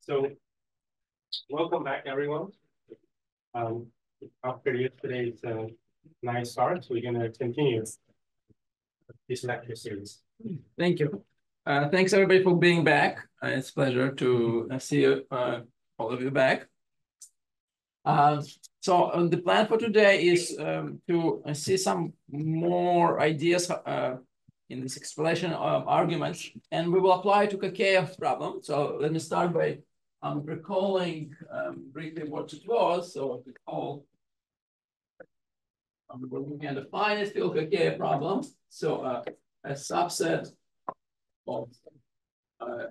So welcome back, everyone. Um, after yesterday's uh, nice start, we're going to continue this lecture series. Thank you. Uh, thanks everybody for being back. Uh, it's a pleasure to uh, see uh, all of you back. Uh, so the plan for today is um, to see some more ideas in this explanation of arguments, and we will apply to Kakeya problem. So let me start by um, recalling um, briefly what it was. So recall, um, we're looking at the finite field Kakeya problem. So uh, a subset of uh,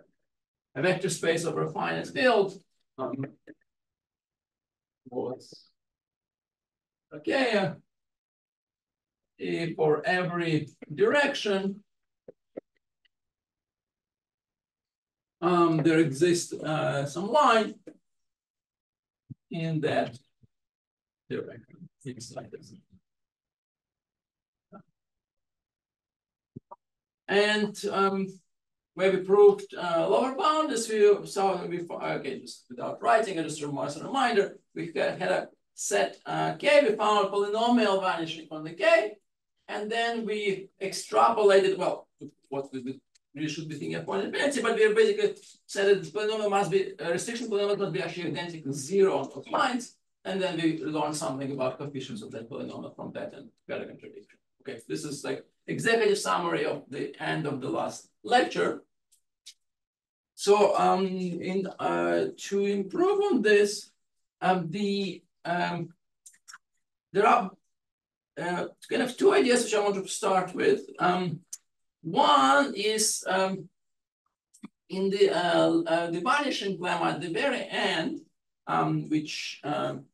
a vector space over a finite field um, was okay for every direction um, there exists uh, some line in that direction. This. And um, maybe proved uh, lower bound as we saw before. Okay, just without writing, I just as a reminder, we had a set uh, k. We found a polynomial vanishing from the k, and then we extrapolated. Well, what we we should be thinking of infinity, but we basically said that polynomial must be a restriction polynomial must be actually identical zero both lines, and then we learn something about coefficients of that polynomial from that and a contradiction. Okay, this is like executive summary of the end of the last lecture. So um, in uh, to improve on this, um, the um, there are uh, kind of two ideas which I want to start with. Um, one is um, in the uh, uh, the vanishing at the very end, um, which um,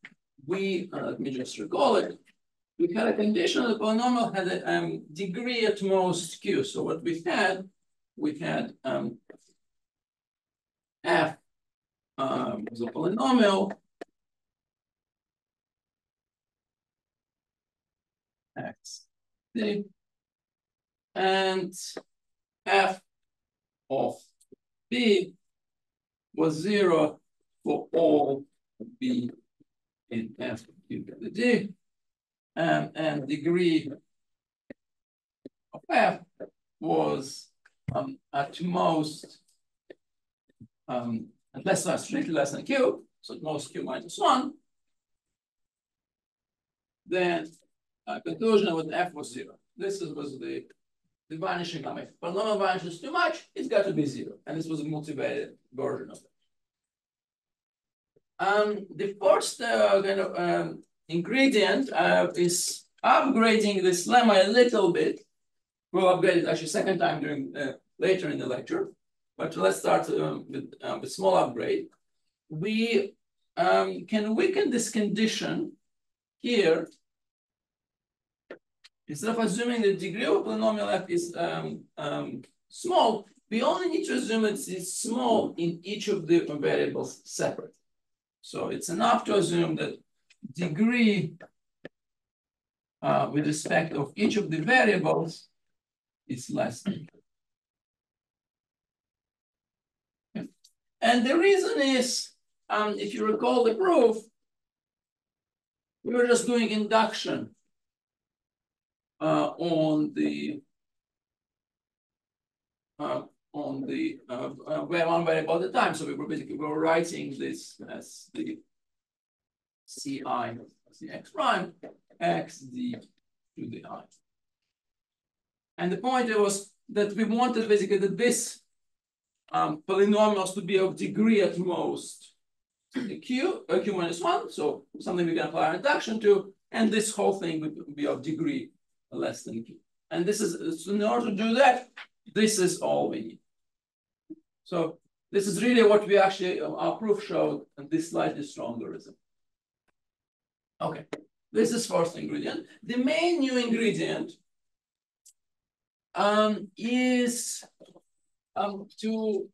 we uh, let me just recall it. We had a condition the polynomial had a um, degree at most q. So what we had, we had um, f um, was a polynomial x. and f of b was zero for all b in f to the d, um, and degree of f was um, at most um, at less than strictly less than q, so at most q minus one. Then uh, conclusion with f was zero. This is, was the the vanishing lemma. If polynomial vanishes too much, it's got to be zero. And this was a multivariate version of it. Um, the first uh, kind of um, ingredient uh, is upgrading this lemma a little bit. We'll upgrade it actually second time during uh, later in the lecture. But let's start um, with a um, small upgrade. We um, can weaken this condition here Instead of assuming the degree of a polynomial f is um, um, small, we only need to assume it's small in each of the variables separate. So it's enough to assume that degree uh, with respect of each of the variables is less than. And the reason is, um, if you recall the proof, we were just doing induction uh, on the uh, on the uh, uh, one variable at the time. So we were basically we were writing this as the ci as the x prime x d to the i. And the point was that we wanted basically that this um, polynomials to be of degree at most q, uh, q minus one, so something we can apply induction to, and this whole thing would be of degree less than q. And this is, so in order to do that, this is all we need. So this is really what we actually, our proof showed, and this slightly stronger is Okay, this is first ingredient. The main new ingredient um, is um, to,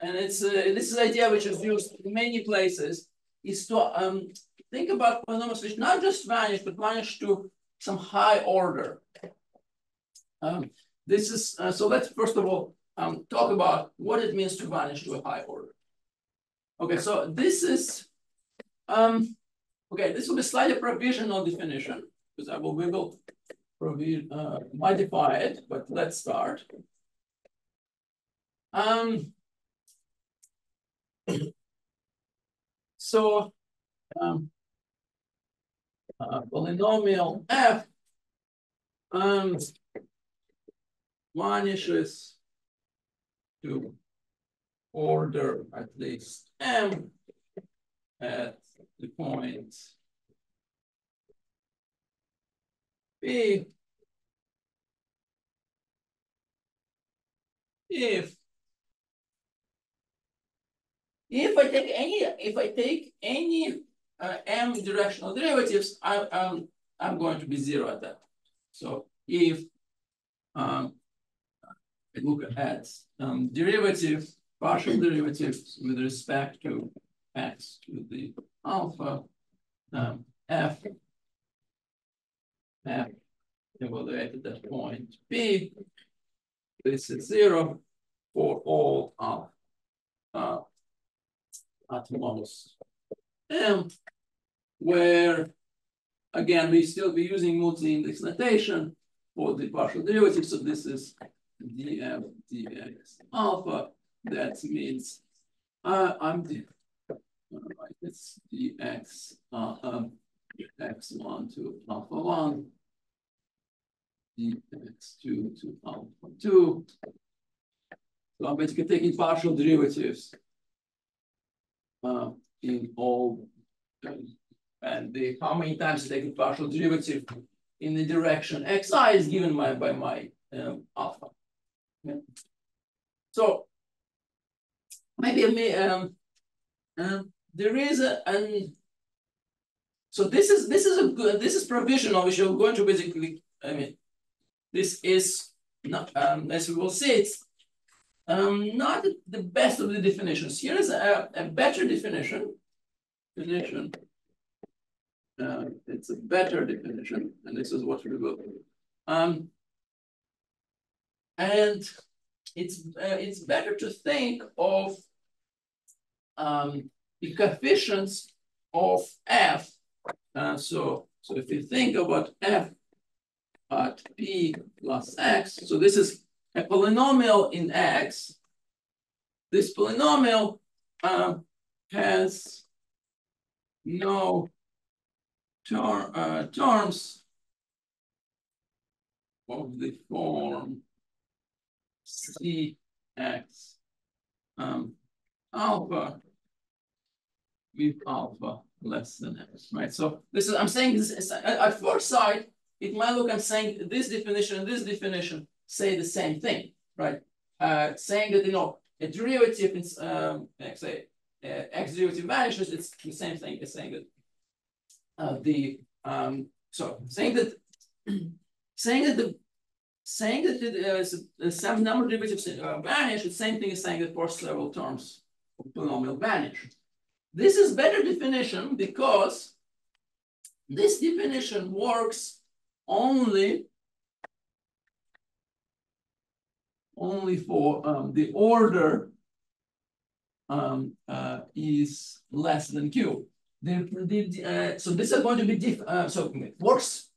and it's uh, this is idea which is used in many places, is to um, think about polynomials which not just vanish, but vanish to some high order. Um, this is, uh, so let's first of all um, talk about what it means to vanish to a high order. Okay, so this is, um, okay, this will be slightly provisional definition because I will, we will uh, modify it, but let's start. Um, so, um, polynomial f um, vanishes to order at least m at the point b if if I take any if I take any uh, m directional derivatives, I, um, I'm going to be zero at that. So if um, I look at um, derivative, partial derivatives with respect to x to the alpha, um, f, f evaluated at point b, this is zero for all alpha uh, at most m, where again we still be using multi-index notation for the partial derivative. So this is df dx alpha. That means uh, I'm the all right, it's dx uh, um, x1 to alpha 1, dx2 to alpha 2. So I'm basically taking partial derivatives uh, in all, and the how many times I take a partial derivative in the direction xi is given by, by my um, alpha. Okay. So maybe um, um, there is a so this is this is a good this is provisional which I'm going to basically I mean this is not um, as we will see it's um, not the best of the definitions. Here is a, a better definition. Definition. Uh, it's a better definition, and this is what we will. Um, and it's uh, it's better to think of um, the coefficients of f. Uh, so so if you think about f at p plus x, so this is a polynomial in X, this polynomial uh, has no uh, terms of the form Cx um, alpha with alpha less than x, right? So this is, I'm saying this is, at first sight, it might look, I'm saying this definition and this definition, say the same thing, right? Uh, saying that, you know, a derivative, is, um, say, uh, x derivative vanishes, it's the same thing as saying that uh, the, um, so saying that, saying that the, saying that the, uh, some number derivatives uh, vanish, the same thing as saying that for several terms of polynomial vanish. This is better definition because this definition works only only for um, the order um, uh, is less than Q. The, the, uh, so this is going to be diff uh, so it works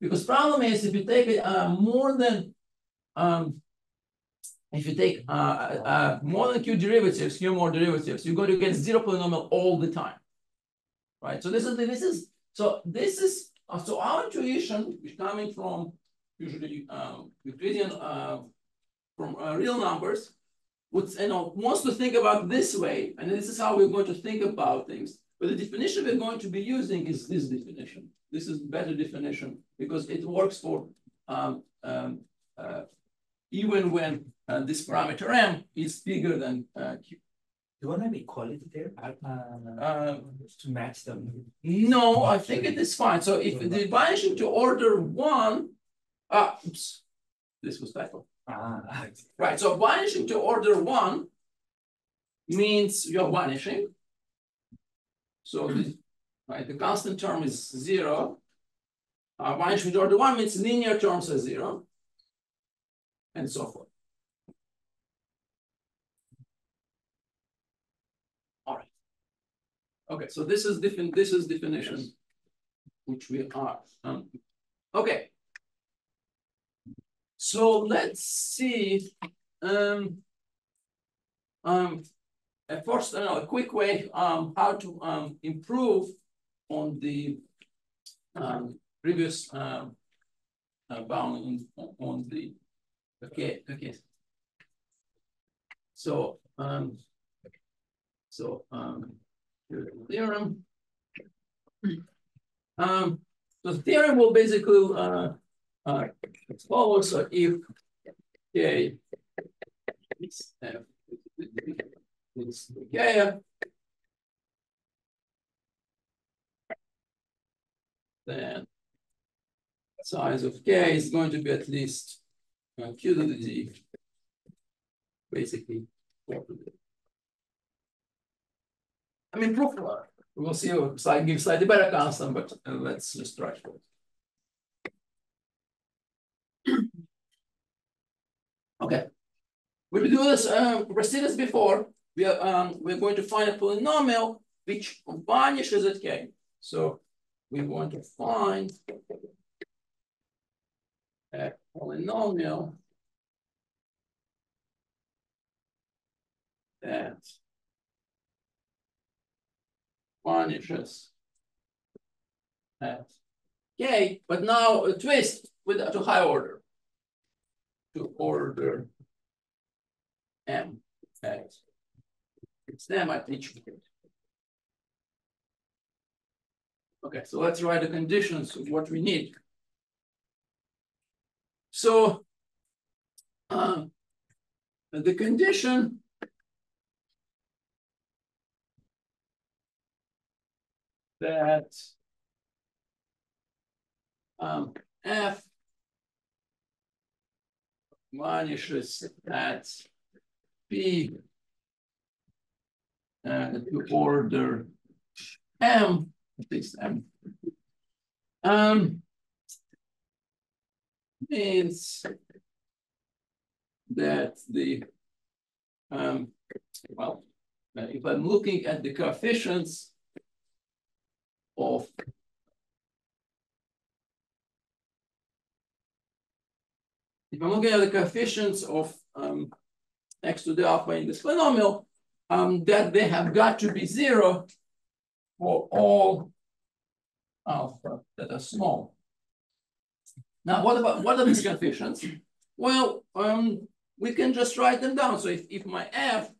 because problem is if you take uh, more than um, if you take uh, uh, more than Q derivatives, Q more derivatives, you're going to get zero polynomial all the time, right? So this is this is so this is so our intuition is coming from usually um, Euclidean from uh, real numbers would you know wants to think about this way, and this is how we're going to think about things. But the definition we're going to be using is this definition. This is better definition because it works for um, um, uh, even when uh, this parameter m is bigger than uh, q. Do you want to have equality there uh, uh, to match them? No, I think it is fine. So if the vanishing to order one, ah, oops, this was typo. Ah, Right, so vanishing to order one means you're vanishing. So the, right, the constant term is zero. Uh, to order one means linear terms are zero, and so forth. All right. Okay, so this is different, this is definition, which we are, um, okay. So let's see, um. Um, uh, first, uh, a quick way, um, how to, um, improve on the. Um, previous, um. Uh, bound on, the, okay, okay. So, um. So, um, the theorem. Um, so the theorem will basically, uh, uh, so if K is Is K, then size of K is going to be at least uh, Q to the D, basically. I mean, proof, uh, we'll see, so I give slightly better constant, but uh, let's just try for it. Okay, we do this, um, we see this before. We are, um, we're going to find a polynomial which vanishes at k. So we want to find a polynomial that vanishes at k, but now a twist with to high order to order m at it's them at each point. Okay, so let's write the conditions of what we need. So um, the condition that um, f vanishes at p to order. M, at least m, um, means that the, um, well, if I'm looking at the coefficients of if I'm looking at the coefficients of um, x to the alpha in this polynomial, um, that they have got to be zero for all alpha that are small. Now, what about what are these coefficients? Well, um, we can just write them down. So if, if my f,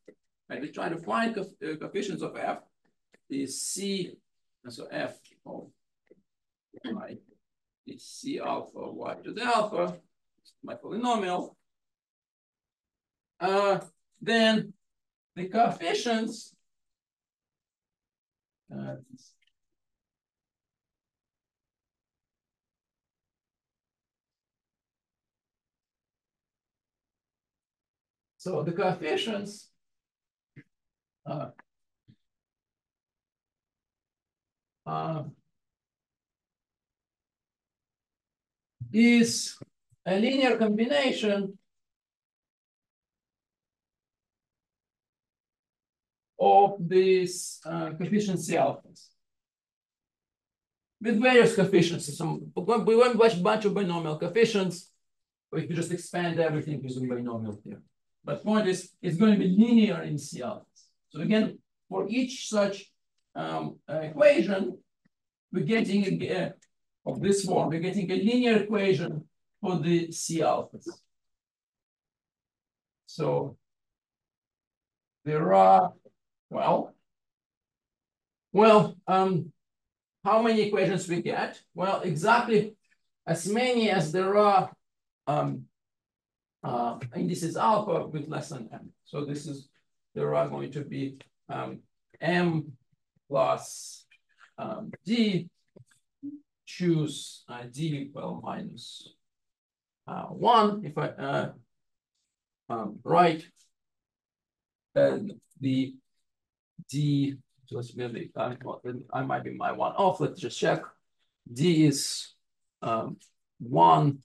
right, we try to find co uh, coefficients of f is c, so f of y is c alpha y to the alpha, my polynomial. Uh, then the coefficients uh, So the coefficients uh, uh, is a linear combination of these uh, coefficients alphas with various coefficients. Some we went a bunch of binomial coefficients, We you just expand everything using binomial theorem. But point is, it's going to be linear in C alphas. So again, for each such um, equation, we're getting a, uh, of this form, we're getting a linear equation for the C alphas. So there are well, well, um, how many equations we get? Well, exactly as many as there are um, uh, indices alpha with less than m. So this is, there are going to be um, m plus um, d, choose uh, d well minus uh, one if I uh, um, and the D, just maybe I, I might be my one off. Let's just check. D is um, one.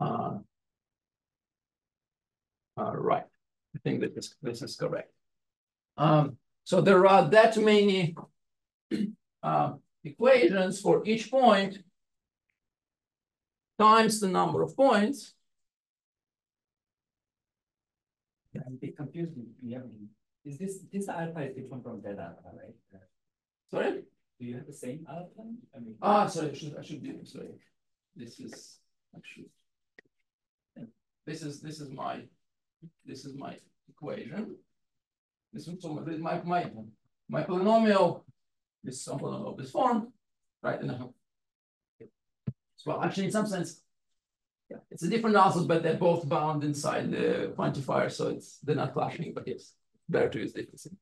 Uh, uh, right. I think that this, this is correct. Um, So there are that many uh, equations for each point times the number of points. Yeah, confused. Is this, this alpha is different from that alpha, right? Sorry? Do you have the same alpha? I mean. Ah, sorry, I should, I should do, sorry. This is, actually. This is, this is my, this is my equation. This is my, my, my polynomial is some polynomial of this form, right? And have. Well, actually, in some sense, yeah, it's a different answer, but they're both bound inside the quantifier, so it's, they're not clashing, but it's better to use different.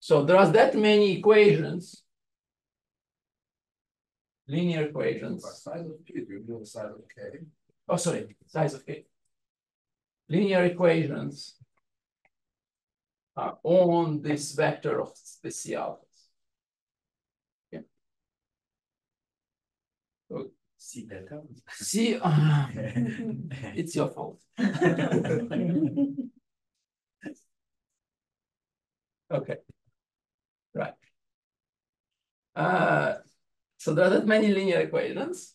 So there are that many equations. Linear equations. Size of P, you're the size of K. Oh, sorry, size of K. Linear equations are on this vector of the C alphas. Okay. So See better. C, uh, it's your fault. Okay. Right. Uh, so there are that many linear equations.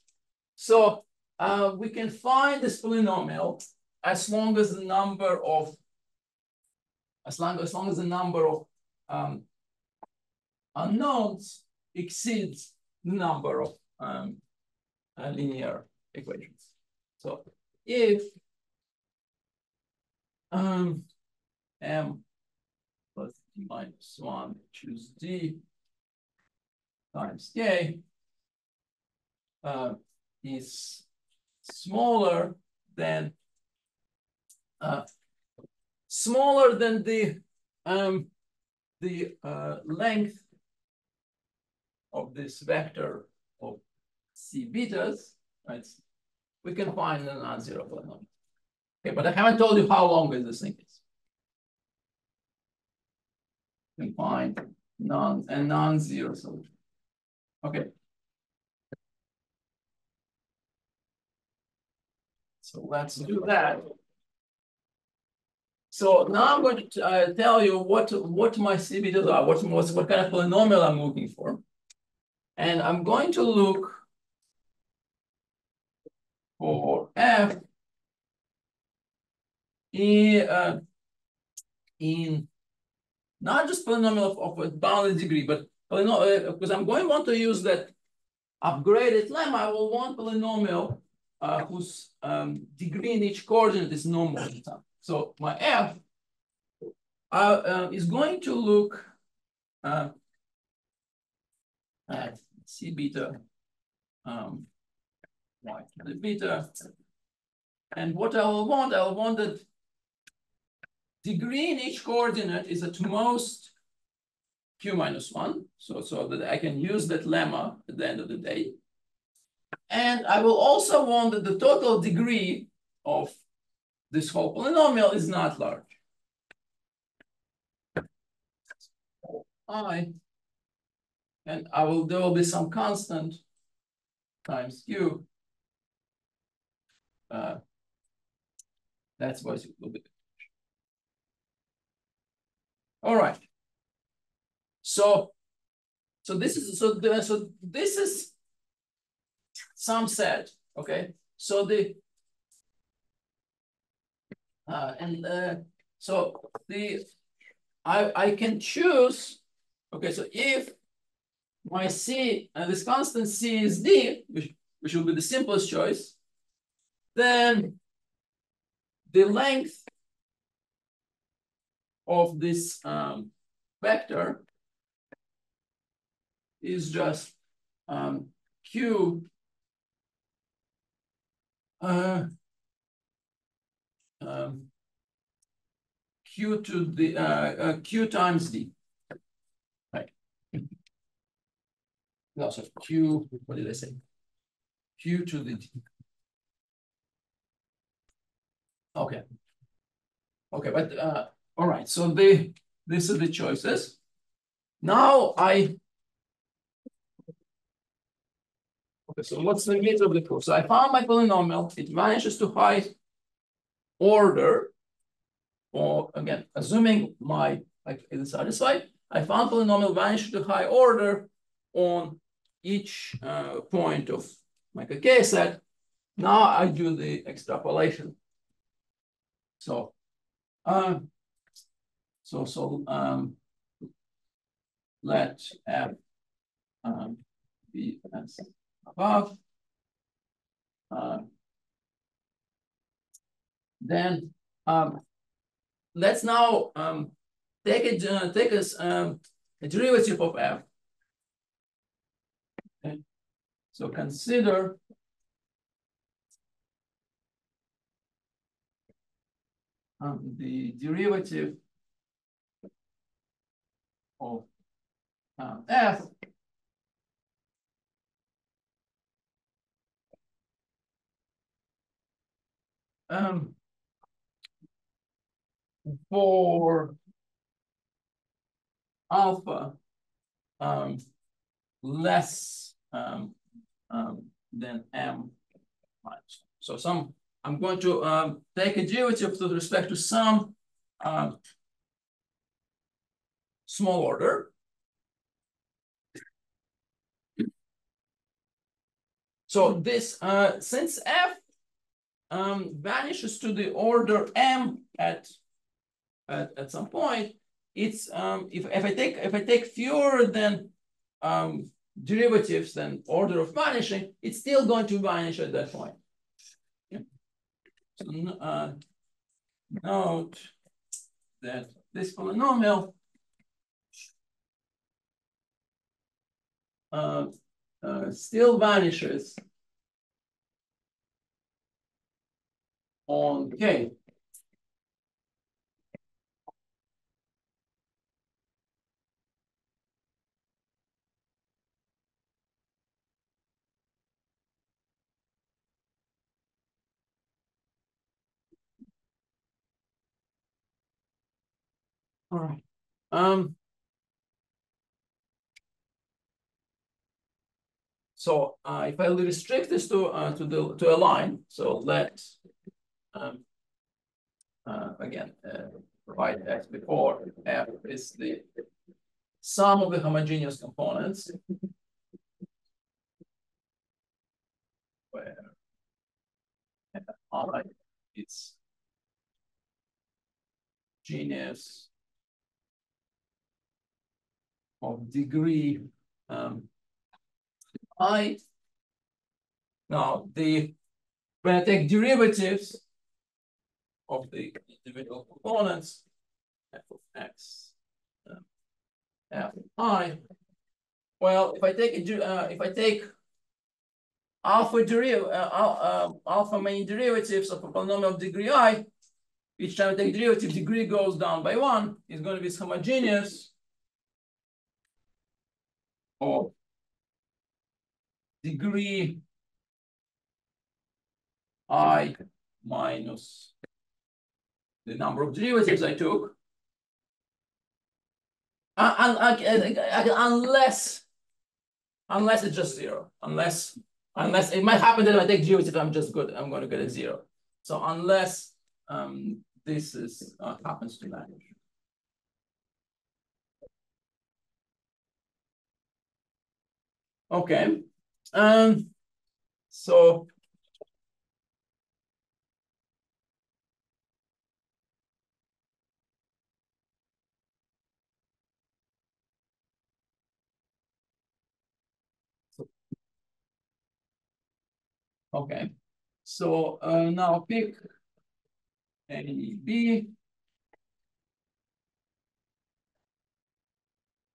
So uh, we can find this polynomial as long as the number of, as long as, long as the number of um, unknowns exceeds the number of um, linear equations. So if um, m plus d minus one, choose d times k uh, is smaller than uh, smaller than the um, the uh, length of this vector c betas, right? We can find a non-zero polynomial. Okay, but I haven't told you how long is this thing is. We can find non a non-zero solution. Okay. So let's do that. So now I'm going to uh, tell you what, what my C betas are, what, what, what kind of polynomial I'm looking for. And I'm going to look for F in, uh, in not just polynomial of, of bounded degree, but polynomial, because I'm going to want to use that upgraded lemma, I will want polynomial uh, whose um, degree in each coordinate is normal. So my f uh, uh, is going to look uh, at c beta um, the beta. And what I will want, I will want that degree in each coordinate is at most q minus one, so, so that I can use that lemma at the end of the day. And I will also want that the total degree of this whole polynomial is not large. I, and I will, there will be some constant times q. Uh, that's what it will be. All right. So, so this is so the, so this is some said okay? So the uh, and uh, so the I I can choose. Okay, so if my C and uh, this constant C is D, which which will be the simplest choice, then the length of this um, vector is just um, Q uh, um, Q to the uh, uh, Q times D, right? No, so Q, what did I say? Q to the D. Okay. Okay, but uh, all right, so the these are the choices. Now I Okay, so what's the limit of the proof? So I found my polynomial, it manages to high order, or again, assuming my like is satisfied, I found polynomial vanish to high order on each uh, point of my k set. Now I do the extrapolation. So, um, so so um, let f um, be as above. Uh, then um, let's now um, take it uh, take us um, a derivative of f. Okay. So consider um, the derivative of um, f um, for alpha um, less um, um, than m minus. So some I'm going to um, take a derivative with respect to some um, small order. So this, uh, since f um, vanishes to the order m at, at, at some point, it's um, if, if I take if I take fewer than um, derivatives than order of vanishing, it's still going to vanish at that point. So uh, note that this polynomial uh, uh, still vanishes on K. All right. Um, so uh, if I restrict this to uh, to the to a line, so let um, uh, again uh, provide x before f is the sum of the homogeneous components where i it's genius of degree um, i. Now the when I take derivatives of the individual components, f of x, um, f of i. Well, if I take uh, if I take alpha derivative, uh, uh, alpha many derivatives of a polynomial of degree i, each time I take derivative, degree goes down by one. It's going to be homogeneous of degree i minus the number of derivatives I took. Uh, unless, unless it's just zero, unless, unless it might happen that if I take derivative, I'm just good, I'm going to get a zero. So unless um, this is uh, happens to vanish. Okay. Um, so Okay, so uh, now pick A, B.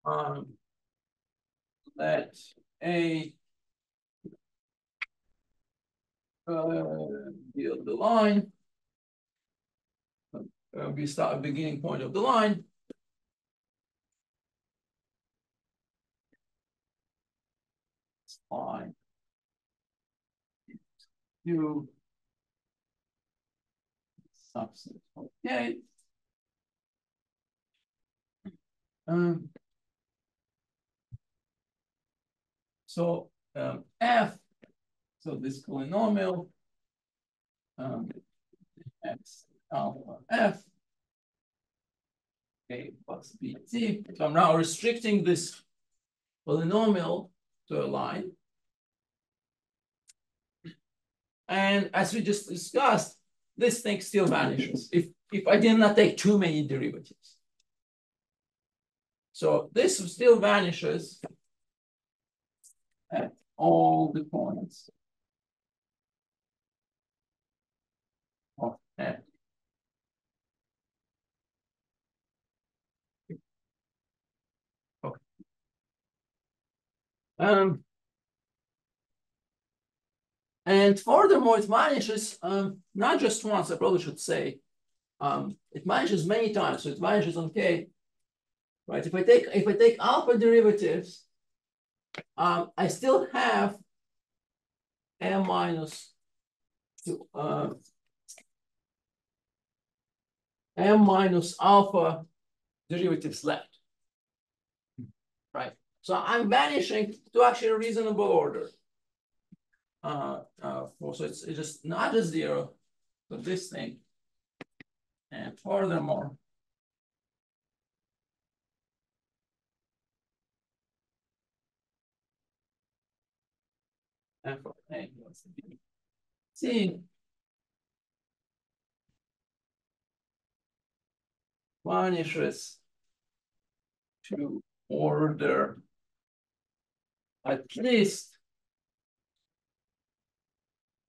Um, let A uh, build the line. Uh, we start a beginning point of the line. Fine to subset. Okay. Um, so um, f, so this polynomial um, x alpha f. A plus bt. So I'm now restricting this polynomial to a line. And as we just discussed, this thing still vanishes if, if I did not take too many derivatives. So this still vanishes at all the points of f. Okay. Um, and furthermore, it vanishes um, not just once, I probably should say. Um, it vanishes many times, so it vanishes on K. Right. If I take if I take alpha derivatives, um, I still have m minus two, uh, m minus alpha derivatives left. Right. So I'm vanishing to actually a reasonable order uh, uh, for, so it's, it's just not a zero, but this thing. And furthermore, f of a was b. C vanishes to order at least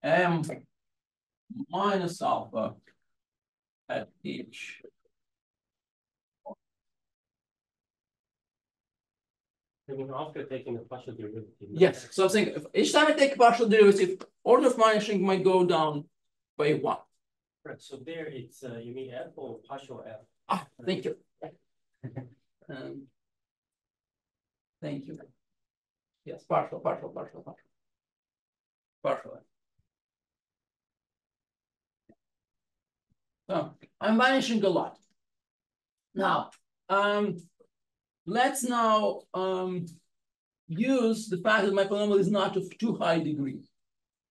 m minus alpha at each. I mean, after taking a partial derivative. Yes, so I'm saying if each time I take a partial derivative, order of vanishing might go down by one. Right, so there it's, uh, you mean F or partial F? Ah, thank you. Um, Thank you. Yes, partial, partial, partial, partial. Partial. So I'm vanishing a lot. Now, um, let's now um, use the fact that my polynomial is not of too high degree.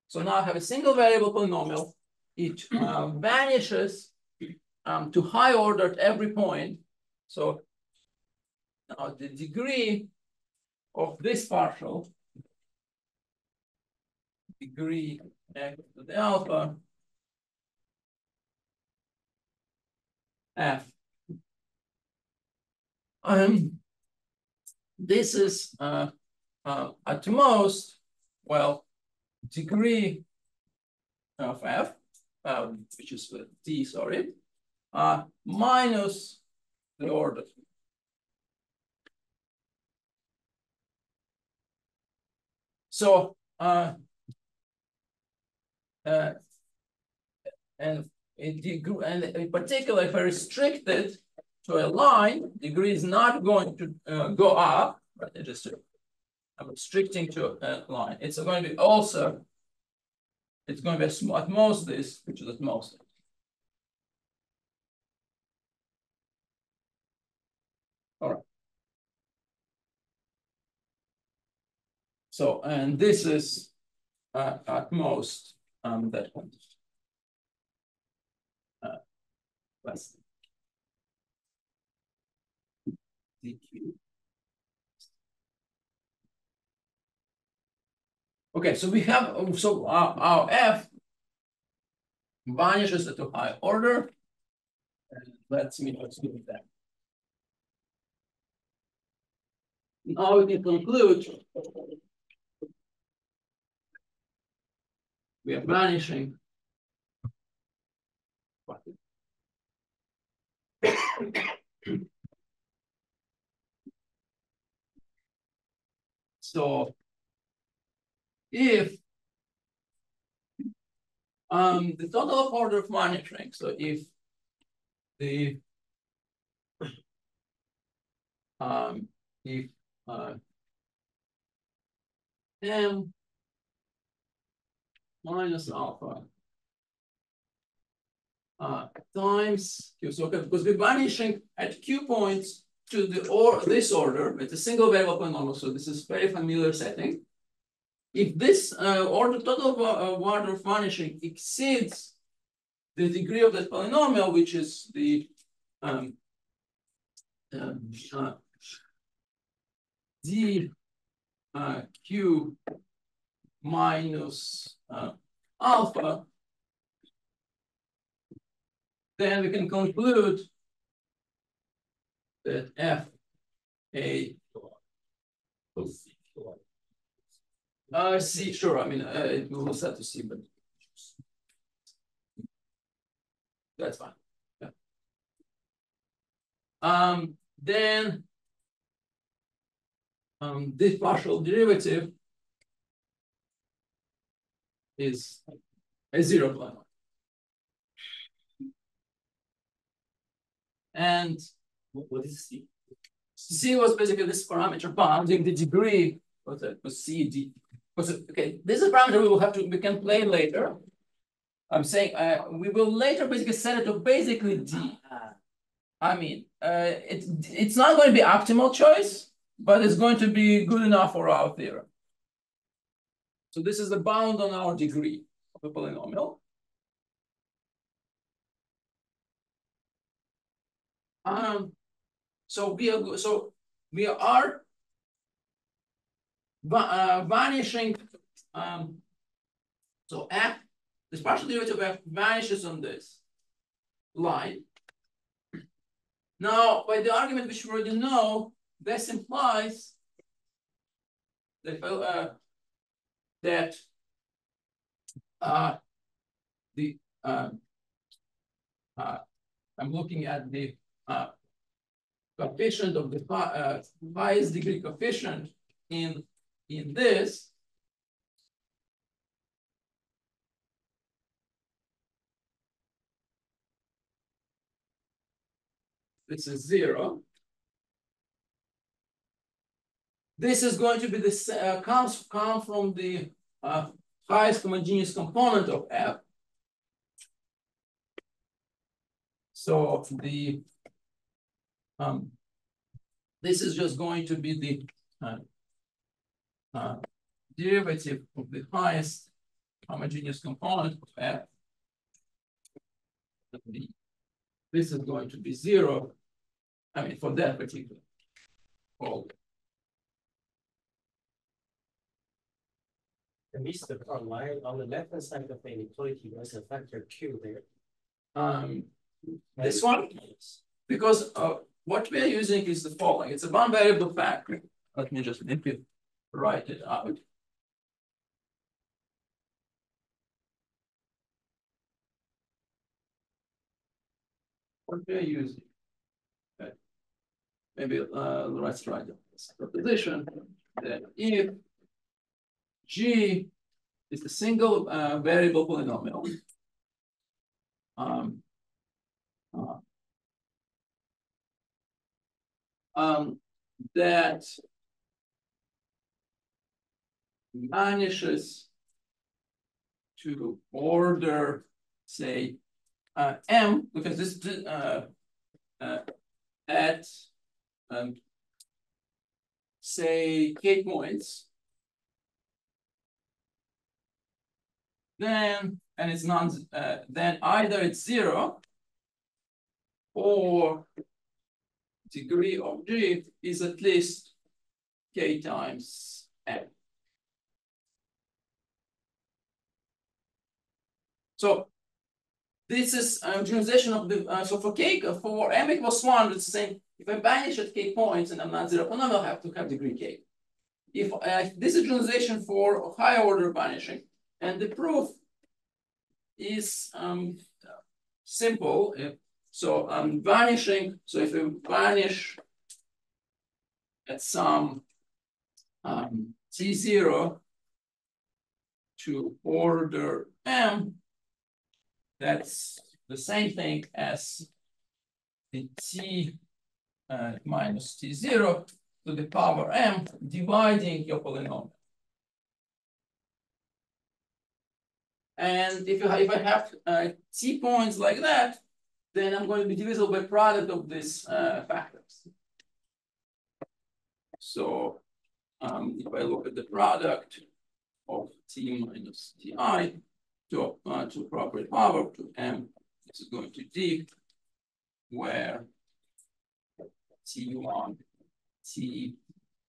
So now I have a single variable polynomial. It uh, vanishes um, to high order at every point. So now the degree of this partial, degree x to the alpha, f. Um, this is uh, uh, at most, well, degree of f, uh, which is d, sorry, uh, minus the order. So, uh, uh, and in degree, and in particular, if I restrict it to a line, degree is not going to uh, go up, right? I'm restricting to a line. It's going to be also, it's going to be at most this, which is at most. All right. So, and this is uh, at most um, that one. Uh, less. DQ. Okay, so we have, oh, so our, our F vanishes at a high order. And let's me do that. Now we can conclude we are vanishing. so if um the total of order of monitoring, so if the um if uh m minus alpha uh, times q. So because we're vanishing at q points to the or this order with a single variable polynomial. So this is very familiar setting. If this uh, order total uh, order of vanishing exceeds the degree of that polynomial, which is the um, um, uh, d uh, q minus uh, alpha, then we can conclude that f a C, sure. I mean, uh, we will set to C, but that's fine. Yeah. Um, then um, this partial derivative is a zero. And What is C? C was basically this parameter bounding the degree it was C D. Okay this is a parameter we will have to we can play later. I'm saying uh, we will later basically set it to basically D. I mean uh, it it's not going to be optimal choice but it's going to be good enough for our theorem. So this is the bound on our degree of a polynomial. Um so we are so we are uh, vanishing. Um, so f, this partial derivative of f vanishes on this line. Now, by the argument which we already know, this implies that uh, that uh, the uh, uh, I'm looking at the uh, coefficient of the uh, highest degree coefficient in in this this is zero. This is going to be this uh, comes come from the uh, highest homogeneous component of f. So the um, this is just going to be the uh, uh, derivative of the highest homogeneous component of f. This is going to be zero. I mean, for that particular call. And Mr. Online on the left hand side of the inequality, there's a factor Q there. Um, this one, because uh, what we are using is the following. It's a one variable factor. Let me just maybe write it out. What we are using. Okay. Maybe uh, let's write this proposition that if G is a single uh, variable polynomial, um, uh, um, that vanishes to order, say, uh, m, because this uh, uh, at um, say k points, then and it's non uh, then either it's zero or degree of g is at least k times m. So this is a generalization of the, uh, so for k, for m equals one, it's the same. If I vanish at k points and I'm not zero polynomial, I have to have degree k. If uh, this is generalization for high order vanishing, and the proof is um, simple. If, so I'm vanishing. So if I vanish at some um, t0 to order m, that's the same thing as the t uh, minus t0 to the power m dividing your polynomial. And if you if I have uh, t points like that, then I'm going to be divisible by product of these uh, factors. So um, if I look at the product of t minus ti to uh, to proper power to m this is going to D, where T one, T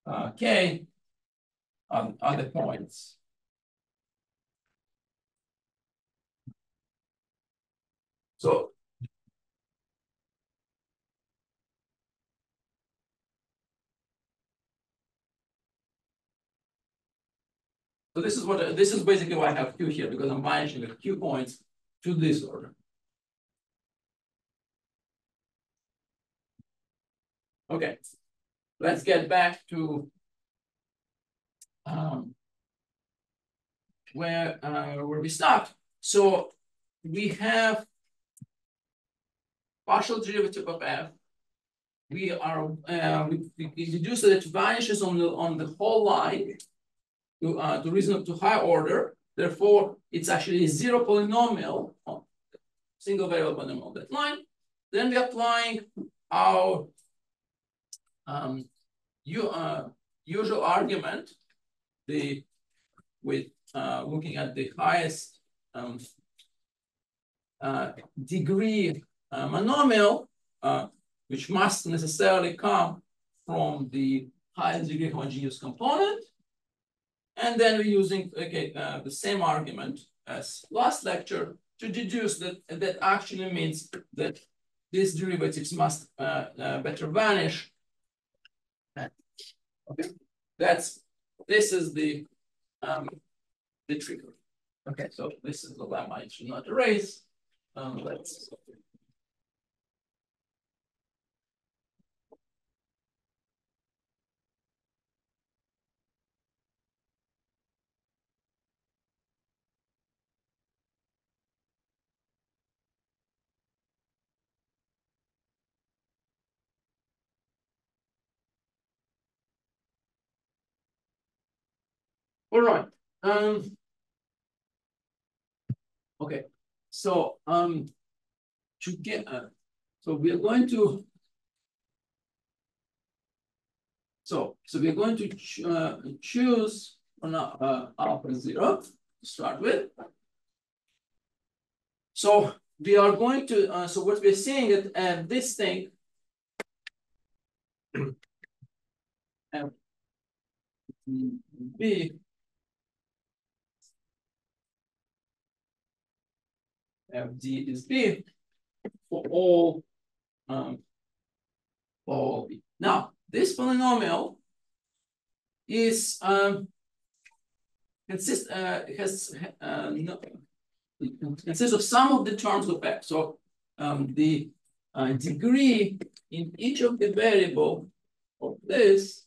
uh, K are, are the points. So So this is what this is basically why I have Q here because I'm managing the Q points to this order. Okay, let's get back to um, where uh, where we start. So we have partial derivative of f. We are uh, we, we deduce that it vanishes on the on the whole line to uh, to reason to high order. Therefore, it's actually a zero polynomial, on single variable polynomial that line. Then we're applying our um, you, uh, usual argument, the with uh, looking at the highest um, uh, degree uh, monomial, uh, which must necessarily come from the highest degree homogeneous component. And then we're using okay, uh, the same argument as last lecture to deduce that that actually means that these derivatives must uh, uh, better vanish. Okay, that's this is the um, the trigger. Okay, so this is the lemma I should not erase. Um, let's All right. Um, okay. So um, to get uh, so we are going to so so we are going to ch uh, choose on uh, alpha zero to start with. So we are going to uh, so what we're seeing is uh, this thing. B FD is B for all um, for all B. Now, this polynomial is um, consists uh, has uh, no, consists of some of the terms of x. So um, the uh, degree in each of the variable of this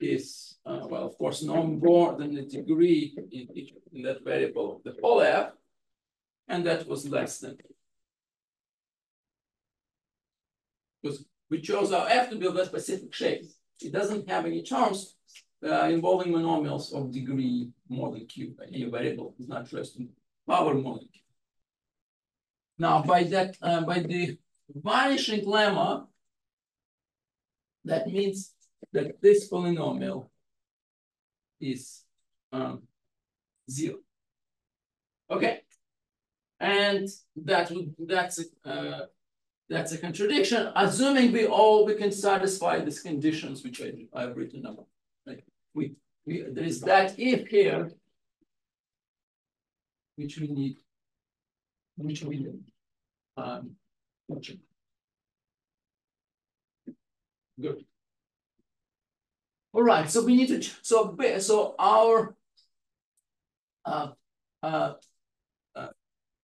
is uh, well, of course, no more than the degree in, each, in that variable of the whole f, and that was less than. Because we chose our f to be of a specific shape. It doesn't have any terms uh, involving monomials of degree more than q. Any variable is not just power more than q. Now, by that, uh, by the vanishing lemma, that means that this polynomial is um, zero. Okay, and that would that's a uh, that's a contradiction. Assuming we all we can satisfy these conditions which I I've written about. Right? We we there is that if here, which we need, which we need. Um, good. All right, so we need to, so, so our, uh, uh, uh,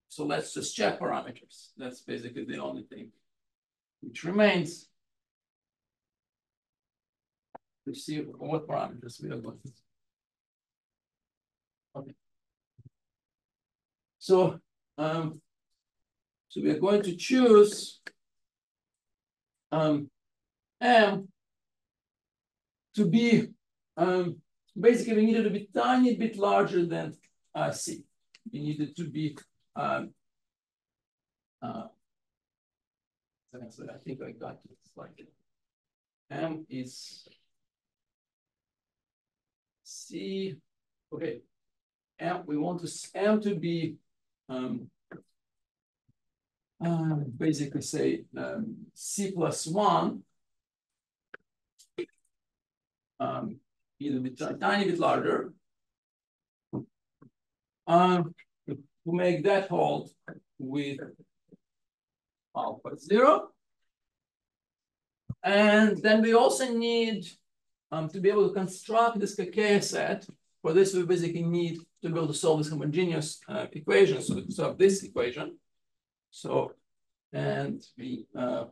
so let's just check parameters. That's basically the only thing which remains. To see what parameters we are going to. Okay. So, um, so we are going to choose um, M to be, um, basically we needed to be tiny bit larger than uh, C. We needed to be, um, uh, I think I got it like M is C, okay. M, we want to M to be um, uh, basically say um, C plus one. Um, either bit a tiny bit larger. Um, to make that hold with alpha zero. And then we also need um, to be able to construct this Kakeya set. For this, we basically need to be able to solve this homogeneous uh, equation. So solve this equation. So, and we, uh,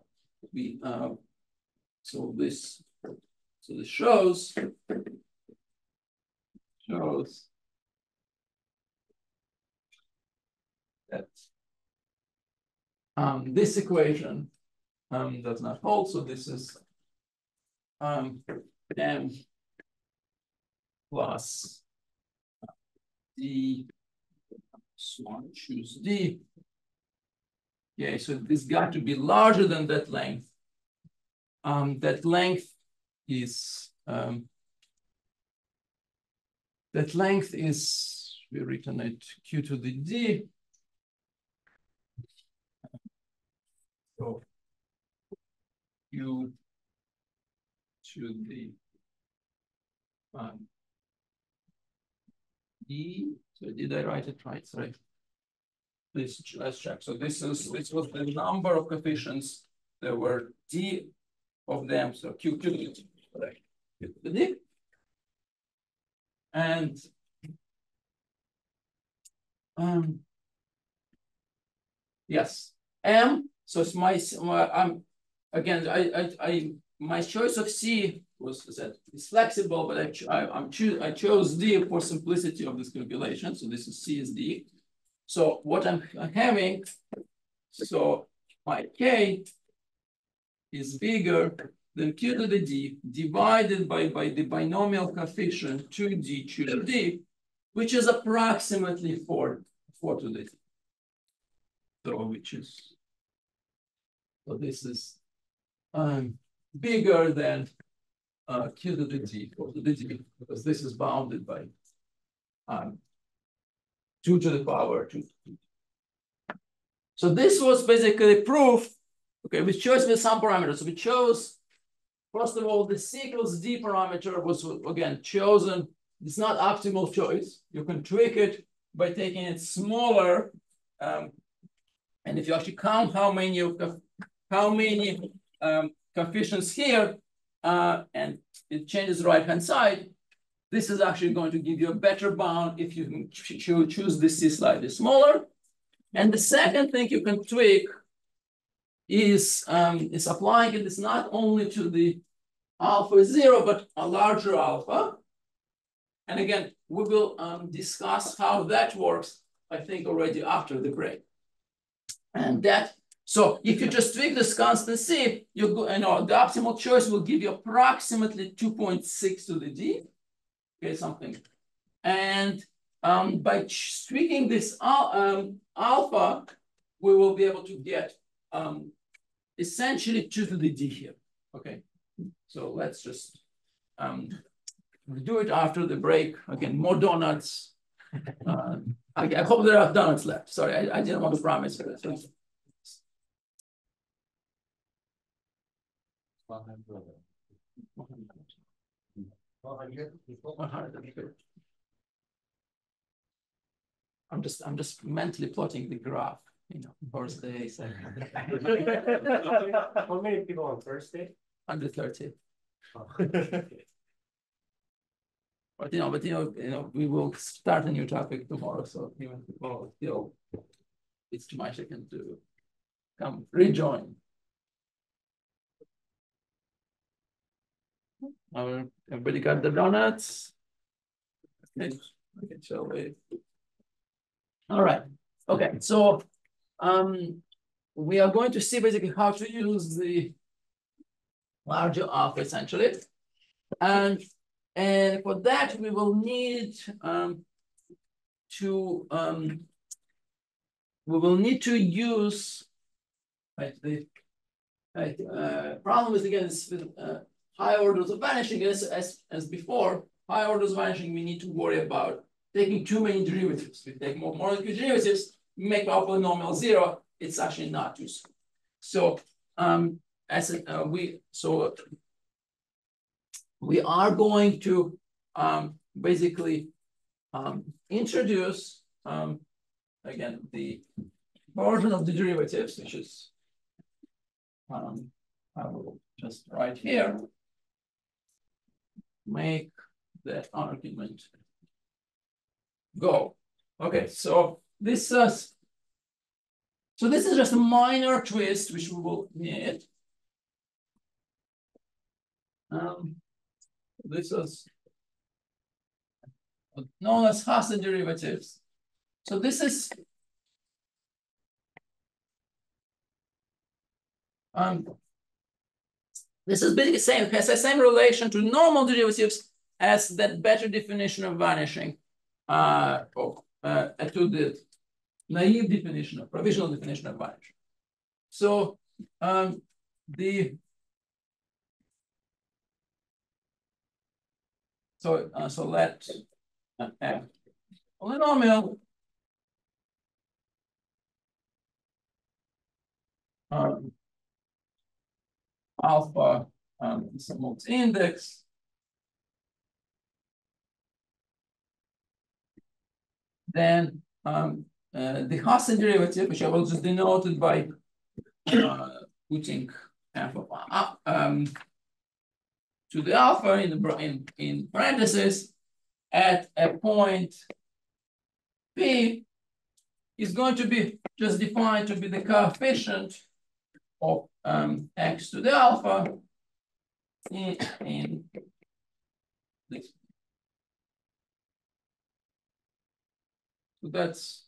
we, uh, so this, so this shows, shows that um, this equation um, does not hold. So this is um, m plus d. So I choose d. Okay, so this got to be larger than that length. Um, that length is um, that length is we written it q to the d. So q to the um, e. So did I write it right? Sorry. Please let's check. So this is this was the number of coefficients. There were d of them. So q q And um yes, m. So it's my, my I'm again. I I I my choice of C was that it's flexible, but I I I'm choose I chose D for simplicity of this calculation. So this is C is D. So what I'm having, so my K is bigger than Q to the D divided by, by the binomial coefficient 2D Q to the D, which is approximately 4, 4 to the D. So which is, so this is um, bigger than uh, Q to the D, 4 to the D, because this is bounded by um, 2 to the power 2. So this was basically proof. Okay, we chose with some parameters. We chose, first of all, the C equals D parameter was, again, chosen. It's not optimal choice. You can tweak it by taking it smaller. Um, and if you actually count how many how many um, coefficients here, uh, and it changes right-hand side, this is actually going to give you a better bound if you choose the C slightly smaller. And the second thing you can tweak is, um, is applying it is not only to the alpha zero, but a larger alpha. And again, we will um, discuss how that works, I think already after the break. And that, so if you just tweak this constant C, you go, you know, the optimal choice will give you approximately 2.6 to the D okay, something. And um, by tweaking this al um, alpha, we will be able to get um, essentially two to the D here, okay? So let's just um, do it after the break. Again, more donuts. Uh, I, I, hope there are donuts left. Sorry, I, I didn't want to promise. So, I'm just I'm just mentally plotting the graph, you know, birthday. So. How many people on Thursday? Under 30. but you know, but you know, you know, we will start a new topic tomorrow. So even people still it's too much I can do. Come rejoin. Our, everybody got the donuts? Okay, okay, shall we? All right, okay, so um, we are going to see basically how to use the larger alpha essentially. And, and for that, we will need um, to, um, we will need to use, right, the right, uh, problem is again, is with, uh, high orders of vanishing, as, as, as before, high orders of vanishing, we need to worry about taking too many derivatives. We take more molecular derivatives, make our polynomial zero. it's actually not useful. So um, as uh, we so we are going to um, basically um, introduce um, again the version of the derivatives, which is um, I will just write here, make that argument go. Okay, so this is so this is just a minor twist which we will need. Um, this is known as Hasse derivatives. So this is um, this is basically same has the same relation to normal derivatives as that better definition of vanishing uh, of, uh, to the naive definition of provisional definition of vanishing. So um, the so uh, so let uh, f polynomial um, alpha um, some index then um, the Hasse derivative, which I will just denote it by uh, putting f of uh, um, to the alpha in the in, in parentheses at a point p is going to be just defined to be the coefficient of um, x to the alpha in, in this. So that's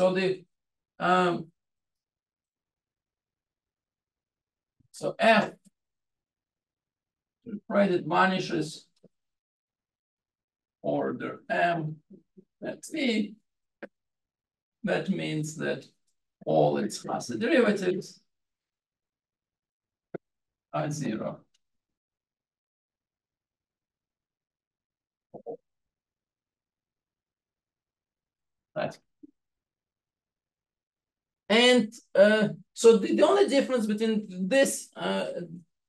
so the um so f right it vanishes order m at v that means that all its Hasse derivatives are zero. Right. And uh, so the, the, only difference between this uh,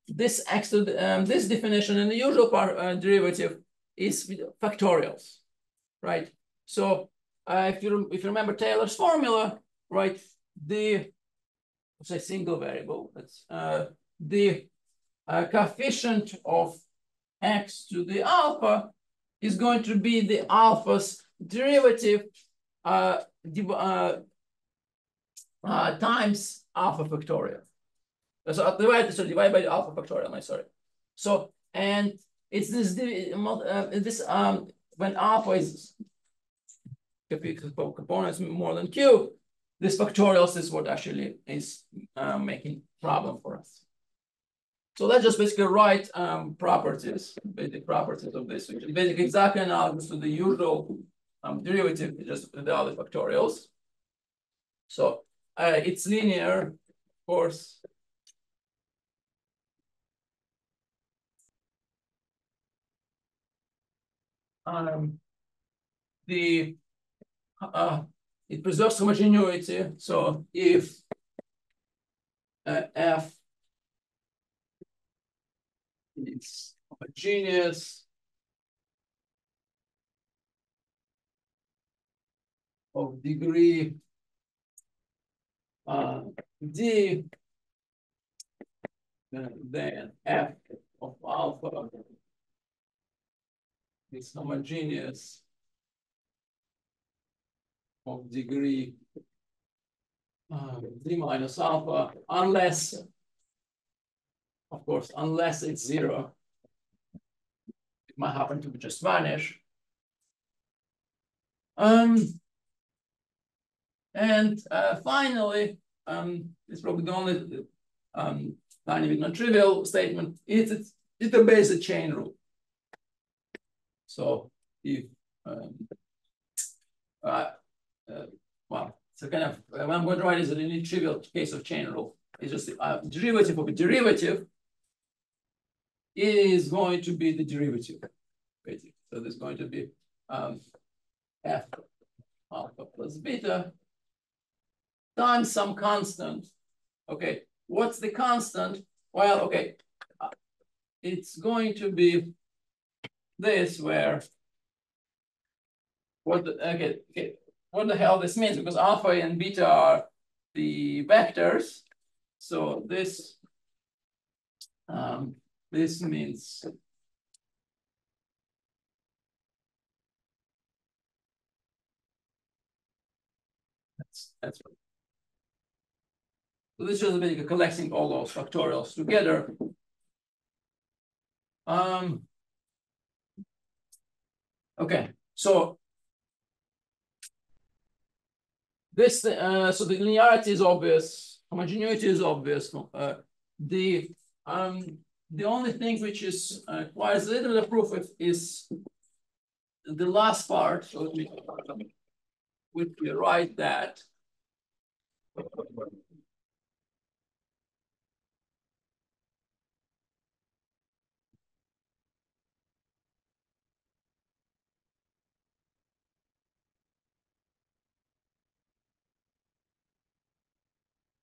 this x to um, this definition and the usual part uh, derivative is factorials, right? So uh, if you if you remember Taylor's formula, right, the say single variable, that's uh, the uh, coefficient of x to the alpha is going to be the alpha's derivative uh, uh, uh, times alpha factorial. So divide so divide by alpha factorial. I'm sorry. So and it's this uh, this um when alpha is components more than q, this factorials is what actually is uh, making problem for us. So let's just basically write um, properties, basic properties of this, which is basically exactly analogous to the usual um, derivative, just the other factorials. So uh, it's linear, of course. Um, the uh, it preserves homogeneity. So if uh, F is homogeneous of degree uh, D, then F of alpha. Is homogeneous of degree. Uh, d minus alpha, unless, of course, unless it's zero, it might happen to just vanish. Um, and uh, finally, um, it's probably the only um, tiny non-trivial statement. It's, it's, it's a basic chain rule. So if um, uh, uh, well, so kind of what I'm going to write is a really trivial case of chain rule. It's just the uh, derivative of a derivative is going to be the derivative, basically. So there's going to be um, f alpha plus beta times some constant. Okay, what's the constant? Well, okay, uh, it's going to be this where what the, okay, okay, what the hell this means because alpha and beta are the vectors. So this um, this means that's that's what. So this is basically collecting all those factorials together. Um. Okay, so this uh, so the linearity is obvious, homogeneity is obvious. Uh, the um the only thing which is uh, requires a little bit of proof is the last part. So let me write that.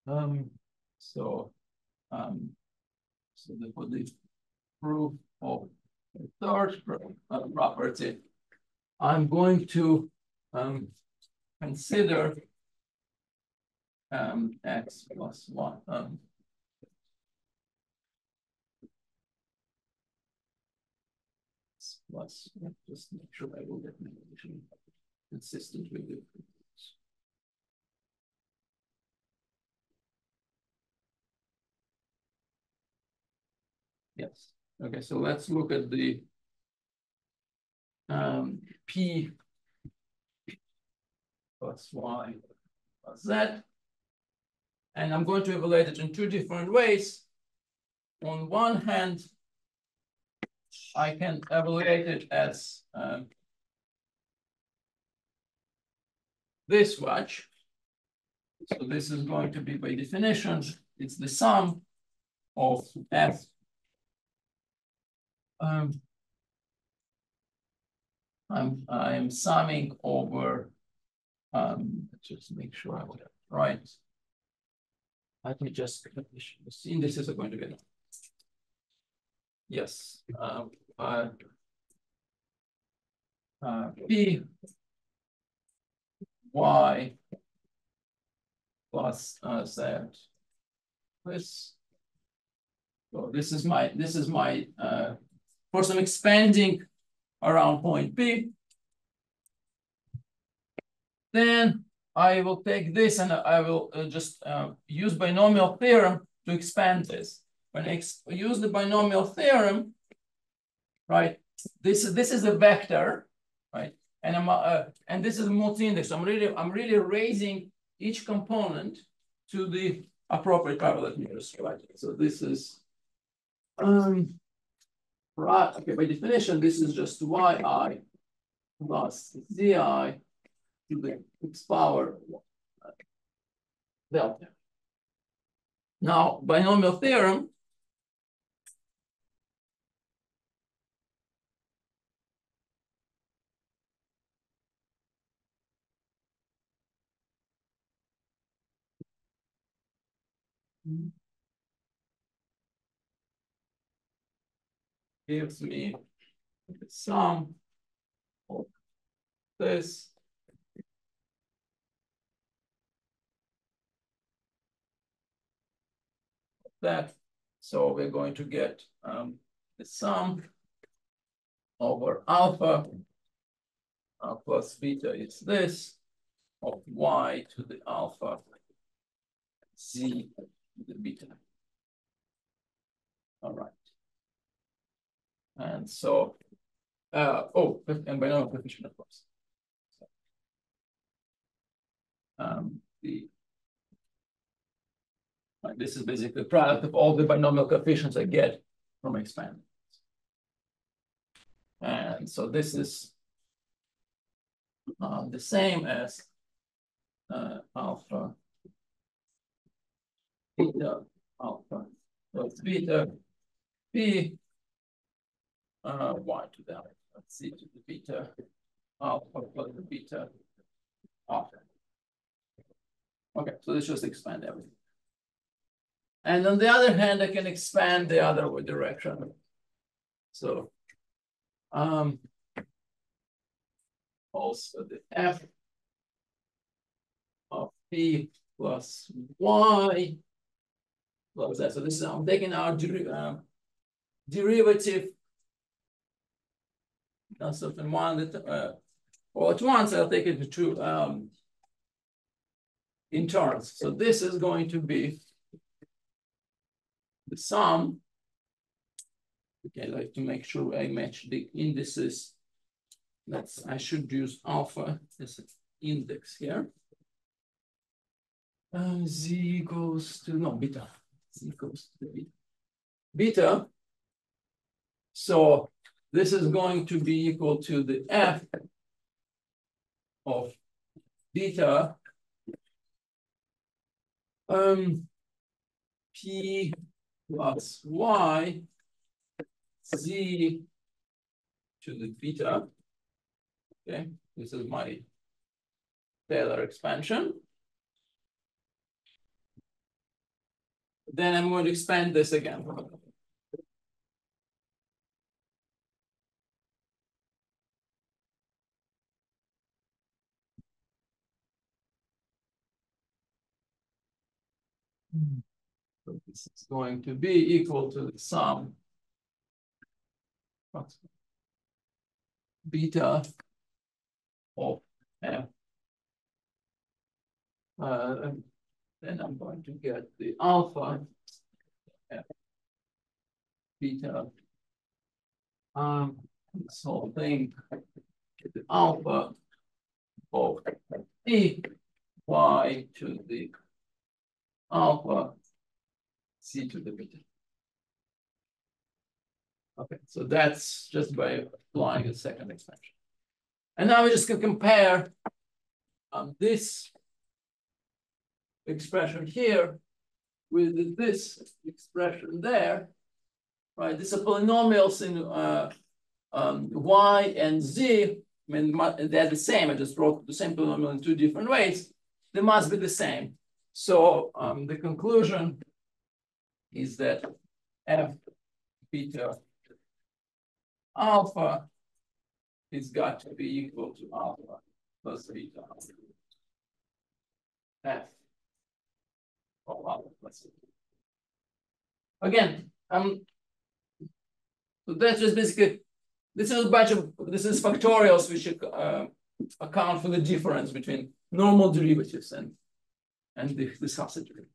Um, so, um, so the, for the proof of the third uh, property, I'm going to um, consider um, x plus one. Um, plus, just make sure I will get consistent with it. Yes. Okay, so let's look at the um, P plus Y plus Z. And I'm going to evaluate it in two different ways. On one hand, I can evaluate it as um, this much. So this is going to be by definition, it's the sum of F um, I'm I'm summing over. Um, just make sure I it right. Let me just see. Indices are going to get. Yes. Um, uh, uh, P Y plus uh, Z. This. So this is my this is my uh, for some expanding around point P. Then I will take this and I will uh, just uh, use binomial theorem to expand this. When I use the binomial theorem, right, this, this is a vector, right? And I'm uh, and this is a multi-index. So I'm really I'm really raising each component to the appropriate parallel meters, right? So this is um right? Okay, by definition, this is just yi plus zi to the x power delta. Now, binomial theorem Mm gives me the sum of this that. So we're going to get um, the sum over alpha uh, plus beta is this of y to the alpha z to the beta. All right. And so, uh, oh, and binomial coefficient, of course. So, um, the like this is basically the product of all the binomial coefficients I get from expanding. And so this is uh, the same as uh, alpha beta alpha plus beta p uh, y to the let's see to the beta alpha plus the beta Okay. Okay, so let's just expand everything. And on the other hand, I can expand the other direction. So, um, also the f of p plus y plus that. So this is I'm taking our der uh, derivative. Not something one that uh, all at once. I'll take it to um, in turns. So this is going to be the sum. Okay, I like to make sure I match the indices. That's I should use alpha as an index here. Uh, z goes to no beta. Z goes to beta. Beta. So this is going to be equal to the f of beta um, p plus y z to the beta. Okay, this is my Taylor expansion. Then I'm going to expand this again. So this is going to be equal to the sum of beta of f. Uh, then I'm going to get the alpha f beta. Um, this whole thing, get the alpha of e y to the alpha c to the beta. Okay, so that's just by applying a second expansion. And now we're just gonna compare um, this expression here with this expression there, right? These are polynomials in uh, um, y and z. I mean, they're the same. I just wrote the same polynomial in two different ways. They must be the same. So um, the conclusion is that f beta alpha is got to be equal to alpha plus beta f of alpha plus beta. Again, um, so that's just basically this is a bunch of this is factorials which uh, account for the difference between normal derivatives and and the, the substitute.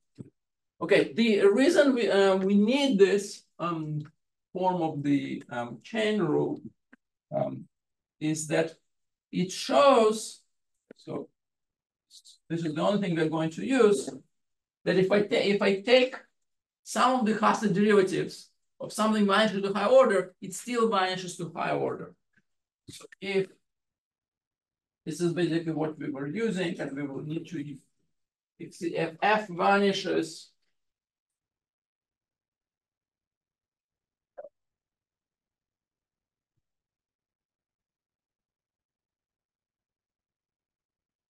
Okay, the reason we uh, we need this um, form of the um, chain rule um, is that it shows, so this is the only thing we're going to use, that if I, if I take some of the constant derivatives of something vanishes to high order, it still vanishes to high order. So if this is basically what we were using, and we will need to if, if f vanishes,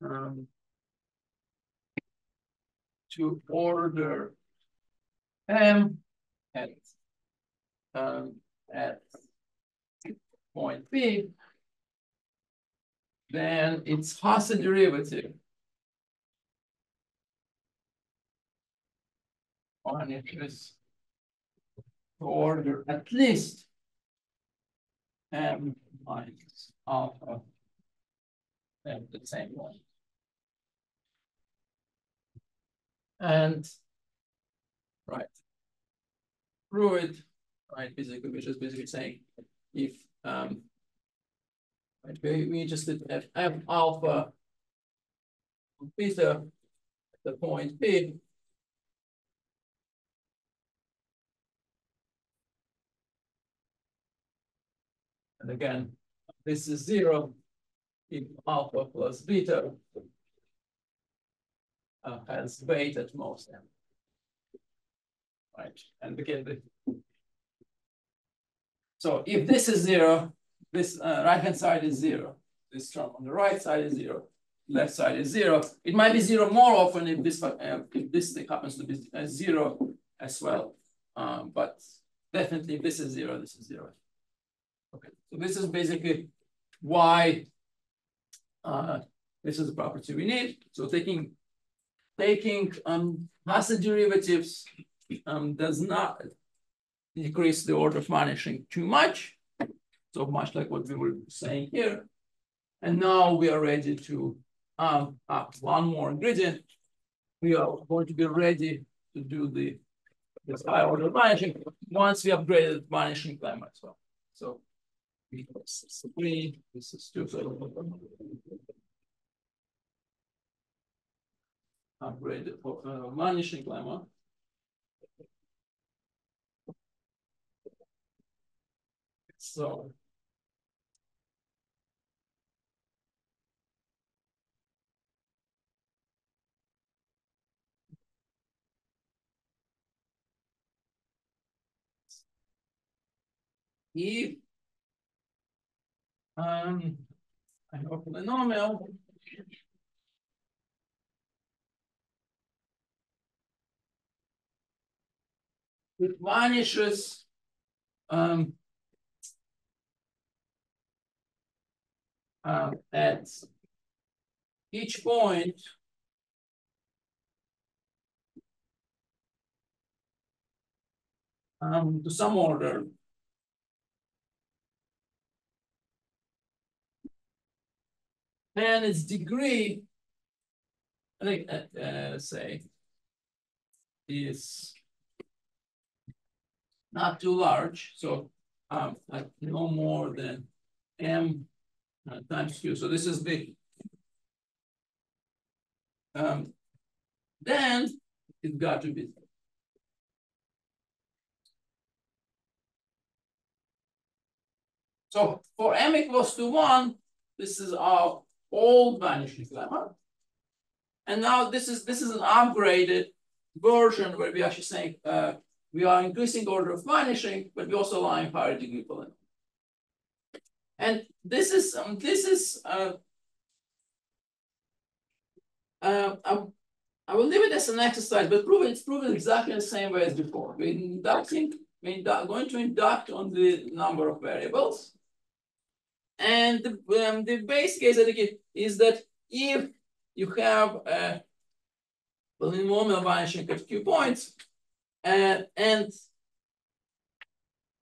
um, to order m at um, at point b, then its Hasse derivative on interest to order at least m minus alpha and the same one. And right, through it, right, basically, which is basically saying if um right, we, we just did f, alpha beta the point P And again, this is zero if alpha plus beta uh, has weight at most m. Right, and again, the, so if this is zero, this uh, right-hand side is zero. This term on the right side is zero. left side is zero. It might be zero more often if this uh, if this thing happens to be uh, zero as well. Um, but definitely if this is zero, this is zero. Okay, so this is basically why uh, this is the property we need. So taking taking um derivatives um does not decrease the order of vanishing too much. So much like what we were saying here. And now we are ready to um add one more ingredient. We are going to be ready to do the this high order vanishing once we upgraded vanishing lemma as well. So this is three, this is upgraded for uh, vanishing lemma. So if um I have a polynomial it vanishes um uh, at each point um, to some order. And its degree, I think, uh, uh, say, is not too large. So um, no more than m uh, times q. So this is the um, then it's got to be so for m equals to one, this is our old vanishing lemma. And now this is this is an upgraded version where we actually saying uh, we are increasing order of vanishing, but we also allowing higher degree polynomial. And this is um, this is uh, uh, I, I will leave it as an exercise, but prove it's proven exactly the same way as before. We're inducting, we're going to induct on the number of variables. And the, um, the base case is that if you have a polynomial vanishing at q points, and and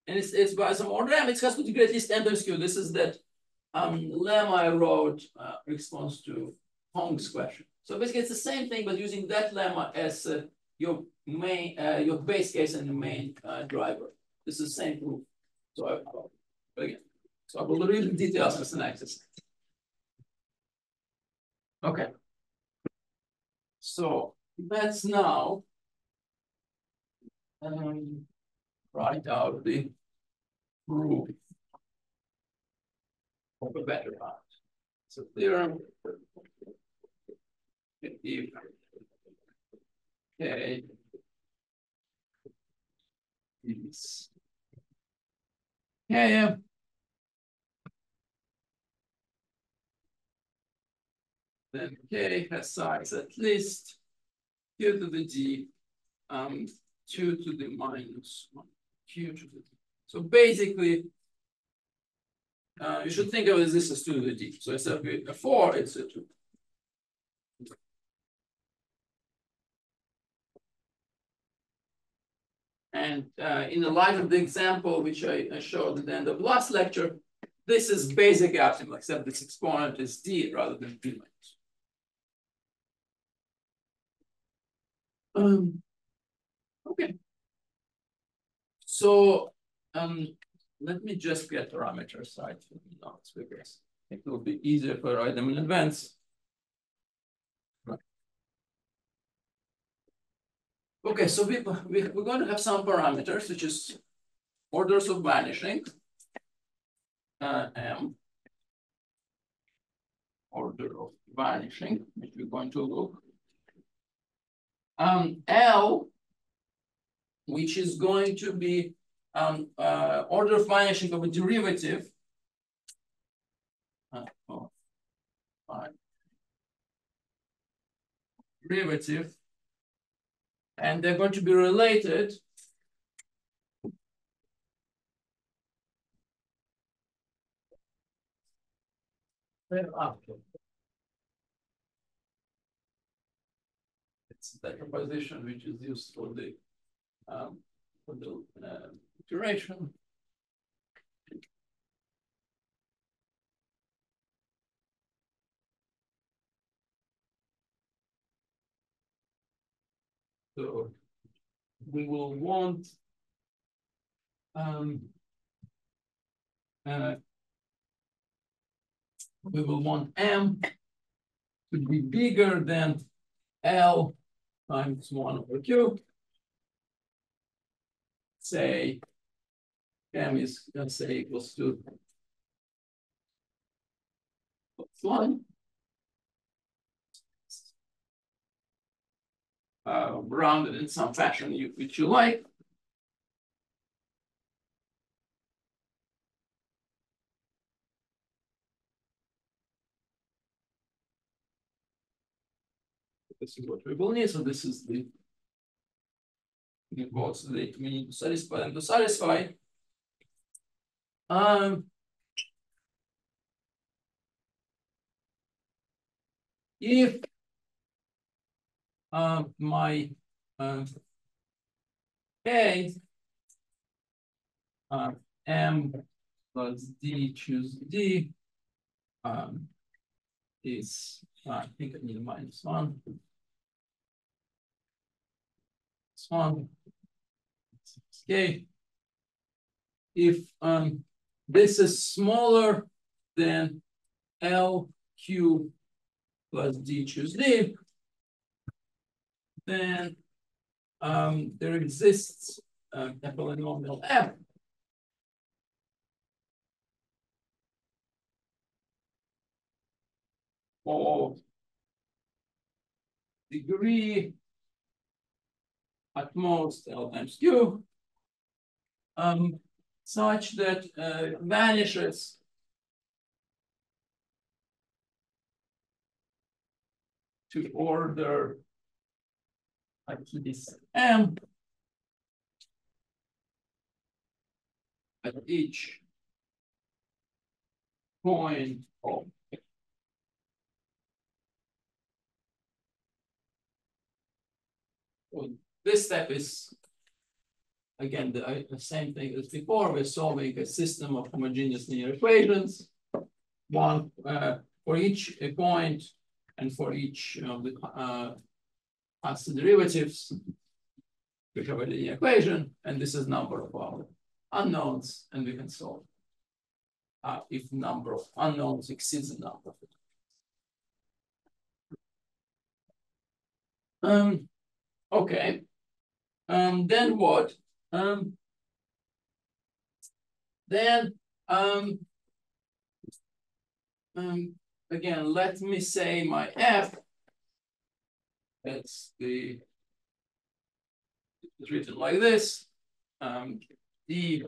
and it's it's by some order m, it has to degree at least m times q. This is that um lemma I wrote uh, response to Hong's question. So basically, it's the same thing, but using that lemma as uh, your main uh, your base case and the main uh, driver. This is the same proof. So I, again, so I will read the details as an exercise. Okay. So let's now um, write out the proof of a better part. So theorem if k is k then k has size at least q to the d um to the minus one, q to the d. So basically, uh, you should think of this as two to the d. So instead of a four, it's a two. And uh, in the light of the example which I, I, showed at the end of last lecture, this is basic optimal, except this exponent is d rather than d minus. Um, okay. So um, let me just get parameter side notes because it will be easier for write them in advance. Okay, so we, we, we're going to have some parameters, which is orders of vanishing, uh, M, order of vanishing, which we're going to look. Um, L, which is going to be um, uh, order of vanishing of a derivative. Uh, oh, derivative. And they're going to be related. Thereafter. Proposition which is used for the um, for the uh, duration. So we will want um, uh, we will want M to be bigger than L times one over Q. Say M is let's say equals to one. uh, rounded in some fashion you, which you like. This is what we will need. So this is the box that we need to satisfy and to satisfy. Um, if uh, my uh, K uh, M plus D choose D um, is, uh, I think I need a minus one. One. Okay. If um, this is smaller than L Q plus D choose D, then um, there exists uh, a polynomial f of degree at most L times Q. Um, such that uh, vanishes. To order this M. At each point of so this step is again the, the same thing as before. We're solving a system of homogeneous linear equations, one uh, for each point and for each of the uh, as the derivatives, we have a linear equation, and this is number of our unknowns, and we can solve uh, if number of unknowns exceeds the number of Um, okay. Um, then what? Um, then um, um, again, let me say my f it's the it's written like this. Um, D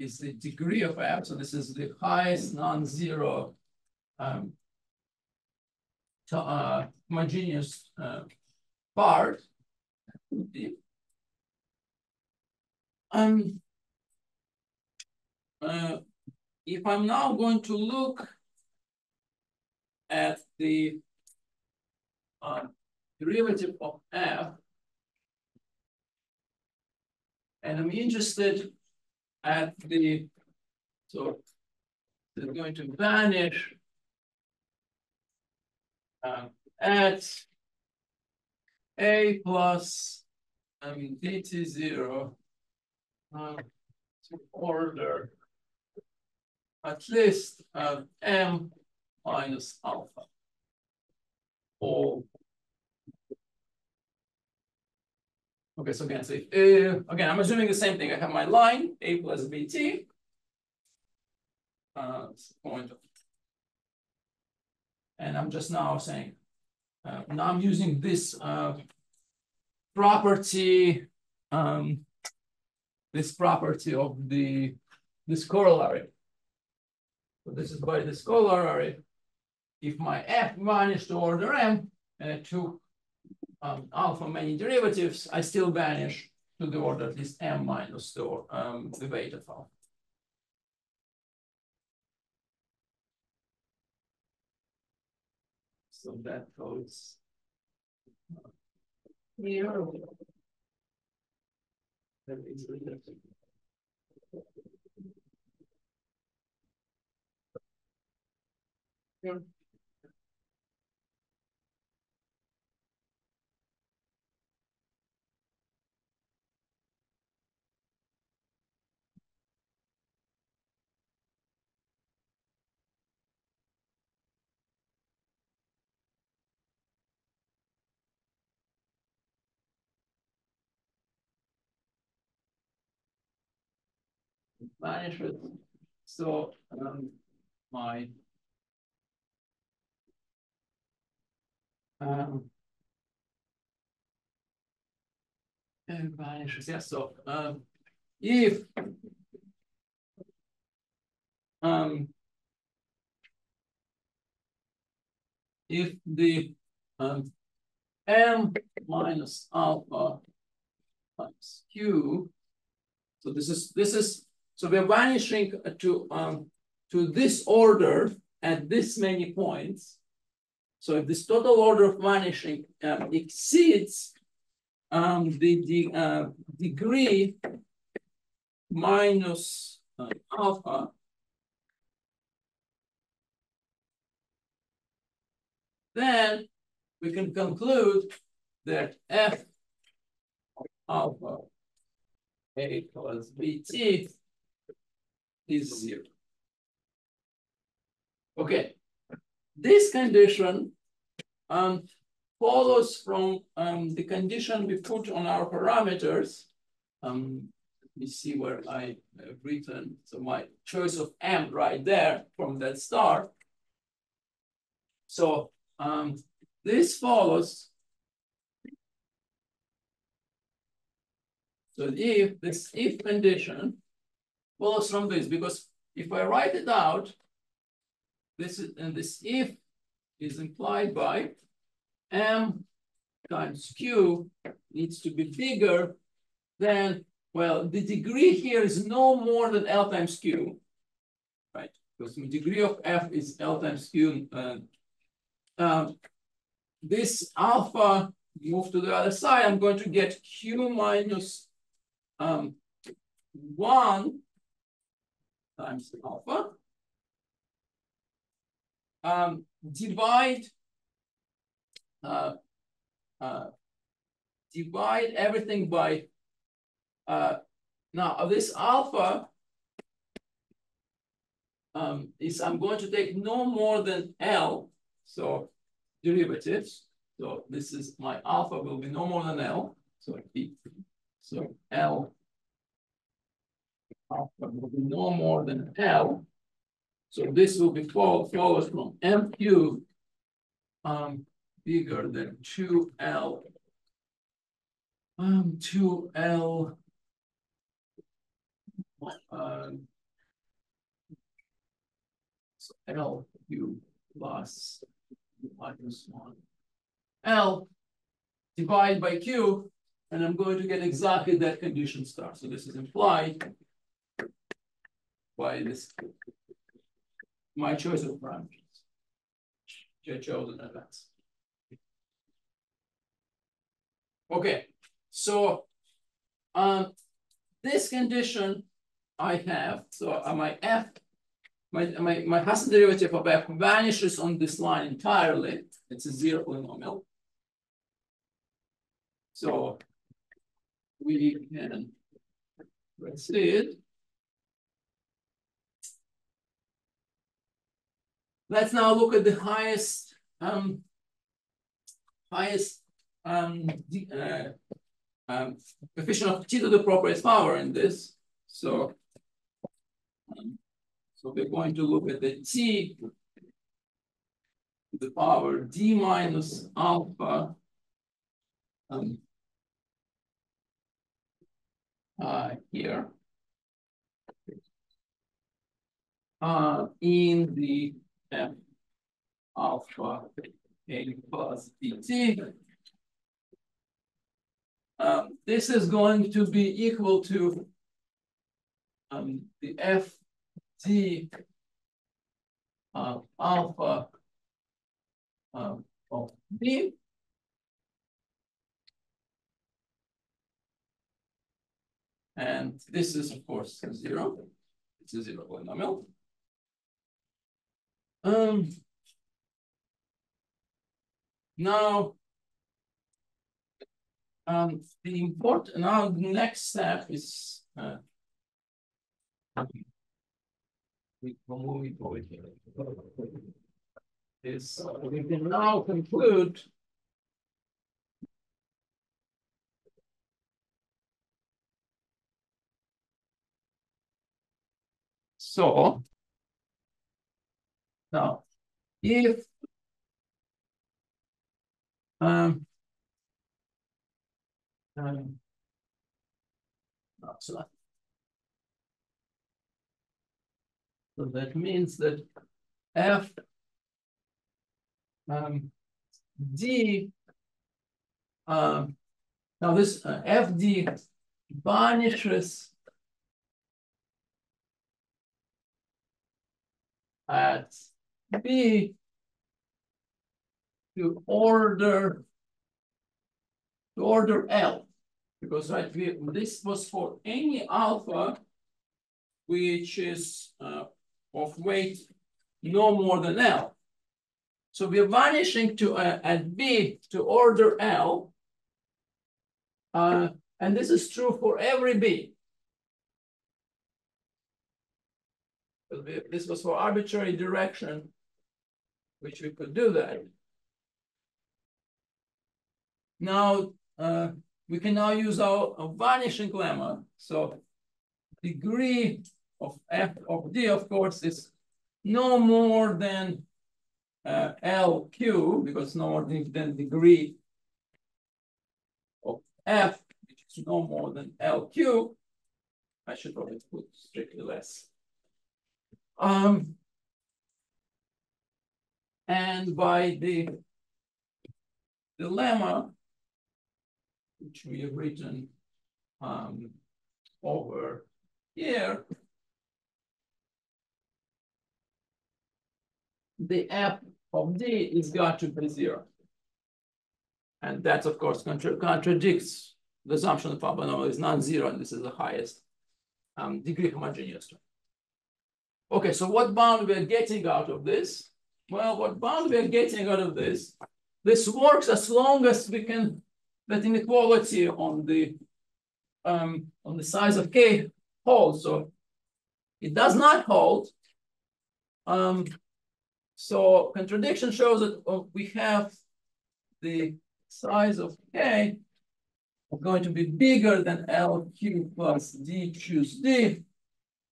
is the degree of f, so this is the highest non-zero um, uh, homogeneous uh, part. Um, uh, if I'm now going to look at the uh, derivative of f. And I'm interested at the, so they're going to vanish uh, at a plus I mean dt zero uh, to order at least uh, m minus alpha or Okay, so again, so if, uh, again, I'm assuming the same thing. I have my line, A plus BT. Uh, point. And I'm just now saying, uh, now I'm using this uh, property, um, this property of the this corollary. So this is by this corollary. If my F vanished to order M, and I took um, alpha many derivatives, I still vanish to the order at least m minus the, um, the weight of alpha. So that goes here. Yeah. Vanishes. So um, my um, vanishes. Yeah. So um, if um, if the um, m minus alpha times q so this is this is so we're vanishing to um to this order at this many points. So if this total order of vanishing um, exceeds um, the, the uh, degree minus uh, alpha, then we can conclude that f of alpha a plus bt is zero. Okay, this condition um, follows from um, the condition we put on our parameters. Um, let me see where I have written. So my choice of m right there from that start. So um, this follows So if this if condition follows from this, because if I write it out, this is and this if is implied by m times q needs to be bigger than well, the degree here is no more than L times Q, right? Because the degree of F is L times Q. Uh, um, this alpha move to the other side, I'm going to get Q minus um, 1 times alpha. Um, divide uh, uh, divide everything by uh, now this alpha um, is I'm going to take no more than L so derivatives. So this is my alpha will be no more than L. So so L alpha will be no more than L. So this will be follow, follows from MQ um, bigger than 2L. Um, 2L um, so L Q plus minus one. L divided by Q and I'm going to get exactly that condition star. So this is implied by this, my choice of parameters, which I chose in advance. Okay, so um, this condition I have, so my f, my, my, my Hasse derivative of f vanishes on this line entirely. It's a zero polynomial. So we can proceed. Let's now look at the highest um, highest um, uh, um, coefficient of t to the proper power in this. So, um, so we're going to look at the t to the power d minus alpha um, uh, here uh, in the f alpha a plus bt. um, this is going to be equal to um, the f d uh, alpha um, of b. And this is, of course, zero. It's a zero polynomial. Um, now, um, the important now the next step is uh, we here. Is we can now conclude So now, if um, um, so, so that means that f um, d um, now this uh, fd vanishes at B to order to order L because right we, this was for any alpha which is uh, of weight no more than L. So we're vanishing to uh, at B to order L. Uh, and this is true for every B. this was for arbitrary direction, which we could do that. Now, uh, we can now use our, our vanishing lemma. So degree of f of d, of course, is no more than uh, LQ, because no more than degree of f, which is no more than LQ. I should probably put strictly less. Um, and by the dilemma, which we have written um, over here, the f of d is got to be zero. And that, of course, contra contradicts the assumption of polynomial is non-zero, and this is the highest um, degree homogeneous term. Okay, so what bound we are getting out of this? Well, what bound we are getting out of this, this works as long as we can, that inequality on the um, on the size of k holds. So it does not hold. Um, so contradiction shows that uh, we have the size of k going to be bigger than LQ plus D choose D.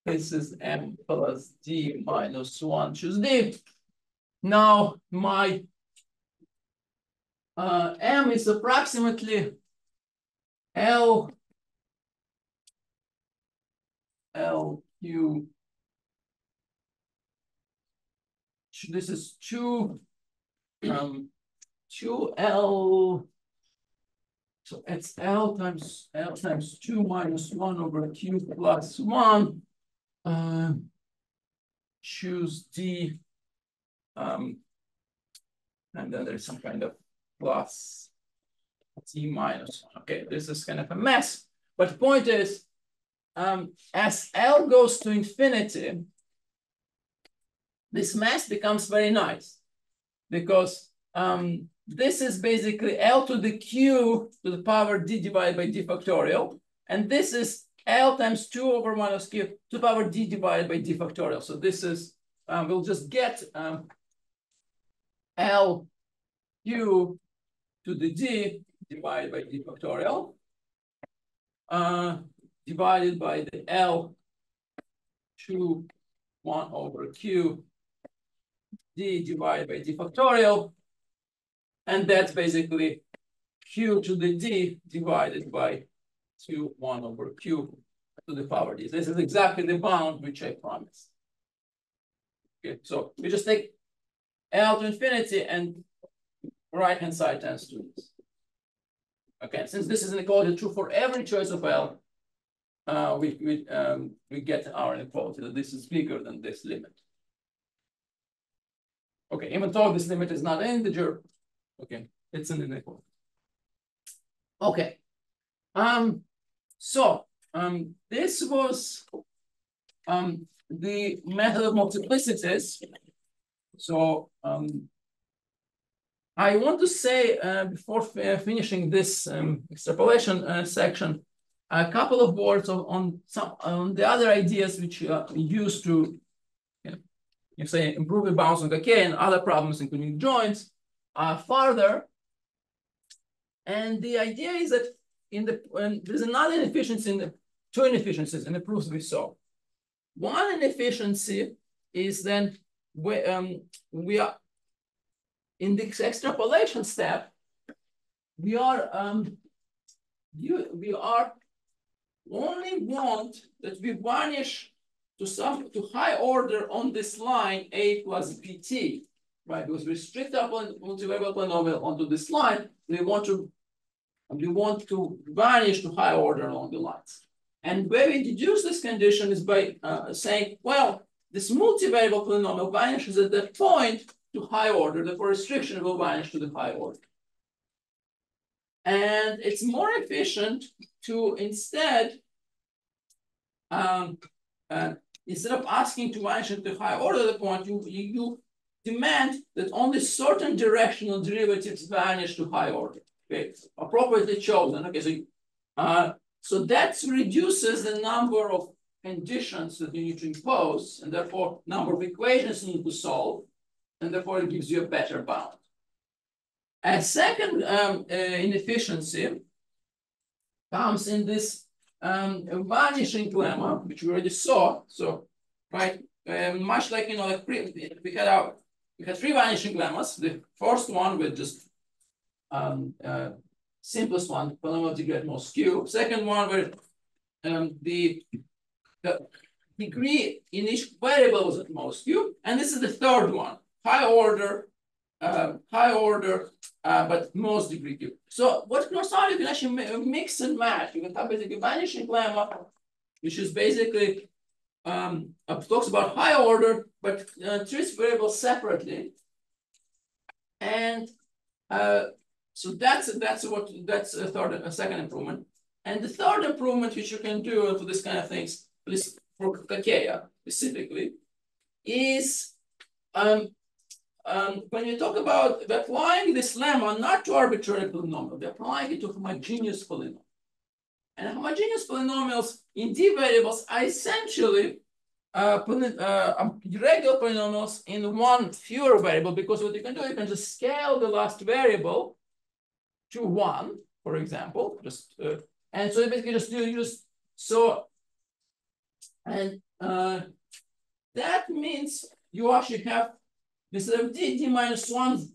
This is m plus d minus 1, choose d. Now my uh, m is approximately L L Q. This is two um two L. So it's L times L times two minus one over Q plus one. Uh, choose D, um, and then there's some kind of plus D minus. Okay, this is kind of a mess. But the point is, um, as L goes to infinity, this mess becomes very nice because um, this is basically L to the Q to the power D divided by D factorial. And this is L times 2 over minus q to the power d divided by d factorial. So this is, um, we'll just get um, L q to the d divided by d factorial uh, divided by the L 2 1 over q d divided by d factorial. And that's basically q to the d divided by to 1 over q to the power d. This is exactly the bound which I promised. Okay, so we just take L to infinity and right hand side tends to this. Okay, since this is an inequality true for every choice of L, uh, we, we, um, we get our inequality that this is bigger than this limit. Okay, even though this limit is not an integer, okay, it's an inequality. Okay, um, so um, this was um, the method of multiplicities. So um, I want to say uh, before finishing this um, extrapolation uh, section, a couple of words on, on some on the other ideas which uh, we use to you, know, say improve the bounds on K and other problems, including joints, uh, further. And the idea is that in the there's another inefficiency in the two inefficiencies in the proofs we saw. One inefficiency is then we, um, we are in this extrapolation step, we are um, you, we are only want that we vanish to some to high order on this line a plus bt, right? Because we restrict our multivariable polynomial onto this line, we want to we want to vanish to high order along the lines. And where we deduce this condition is by uh, saying, well, this multivariable polynomial vanishes at that point to high order, therefore restriction will vanish to the high order. And it's more efficient to instead, um, uh, instead of asking to vanish into high order the point, you, you, you demand that only certain directional derivatives vanish to high order. Okay, appropriately chosen. Okay, so uh, so that reduces the number of conditions that you need to impose, and therefore number of equations you need to solve, and therefore it gives you a better bound. A second um, uh, inefficiency comes in this um, vanishing lemma, which we already saw. So, right, uh, much like you know, like we had our we had three vanishing lemmas. The first one with just um, uh, simplest one, polynomial degree at most q. Second one where um, the, the degree in each variable was at most q. And this is the third one, high order, uh, high order, uh, but most degree q. So what Crossart, you can actually mix and match. You can have basically vanishing lemma, which is basically um, uh, talks about high order, but uh, treats variables separately. And uh, so that's that's what that's a third, a second improvement. And the third improvement which you can do for this kind of things, for Kakeya specifically, is um, um, when you talk about applying this lemma not to arbitrary polynomial, they're applying it to homogeneous polynomial. And homogeneous polynomials in D variables are essentially uh, uh, um, regular polynomials in one fewer variable because what you can do, you can just scale the last variable to one, for example, just uh, and so basically just you just so and uh, that means you actually have instead of d, d minus one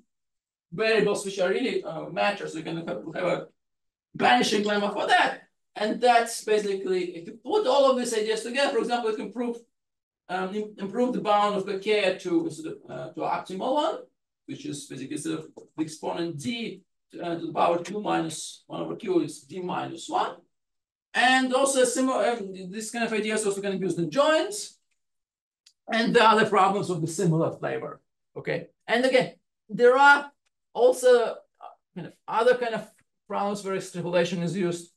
variables which are really uh, matchers, so you can have, have a vanishing lemma for that. And that's basically, if you put all of these ideas together, for example, you can prove um, improve the bound of the k to, uh, to optimal one, which is basically instead of the exponent d uh, to the power 2 minus 1 over q is d minus 1. And also similar, um, this kind of idea is also going to be used in joints and the other problems of the similar flavor. Okay. And again, there are also uh, kind of other kind of problems where extrapolation is used.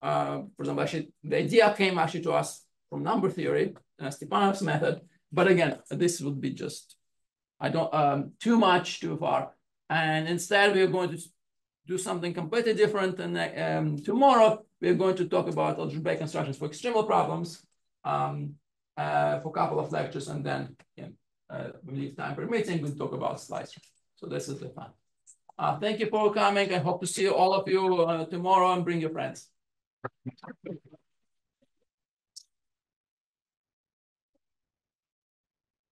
Uh, for example, actually, the idea came actually to us from number theory, uh, Stepanov's method. But again, this would be just, I don't, um, too much too far. And instead, we are going to do something completely different. And um, tomorrow, we're going to talk about algebraic constructions for extremal problems um, uh, for a couple of lectures. And then, yeah, uh, we leave time permitting, we'll talk about slice rank. So this is the fun. Uh, thank you for coming. I hope to see all of you uh, tomorrow and bring your friends.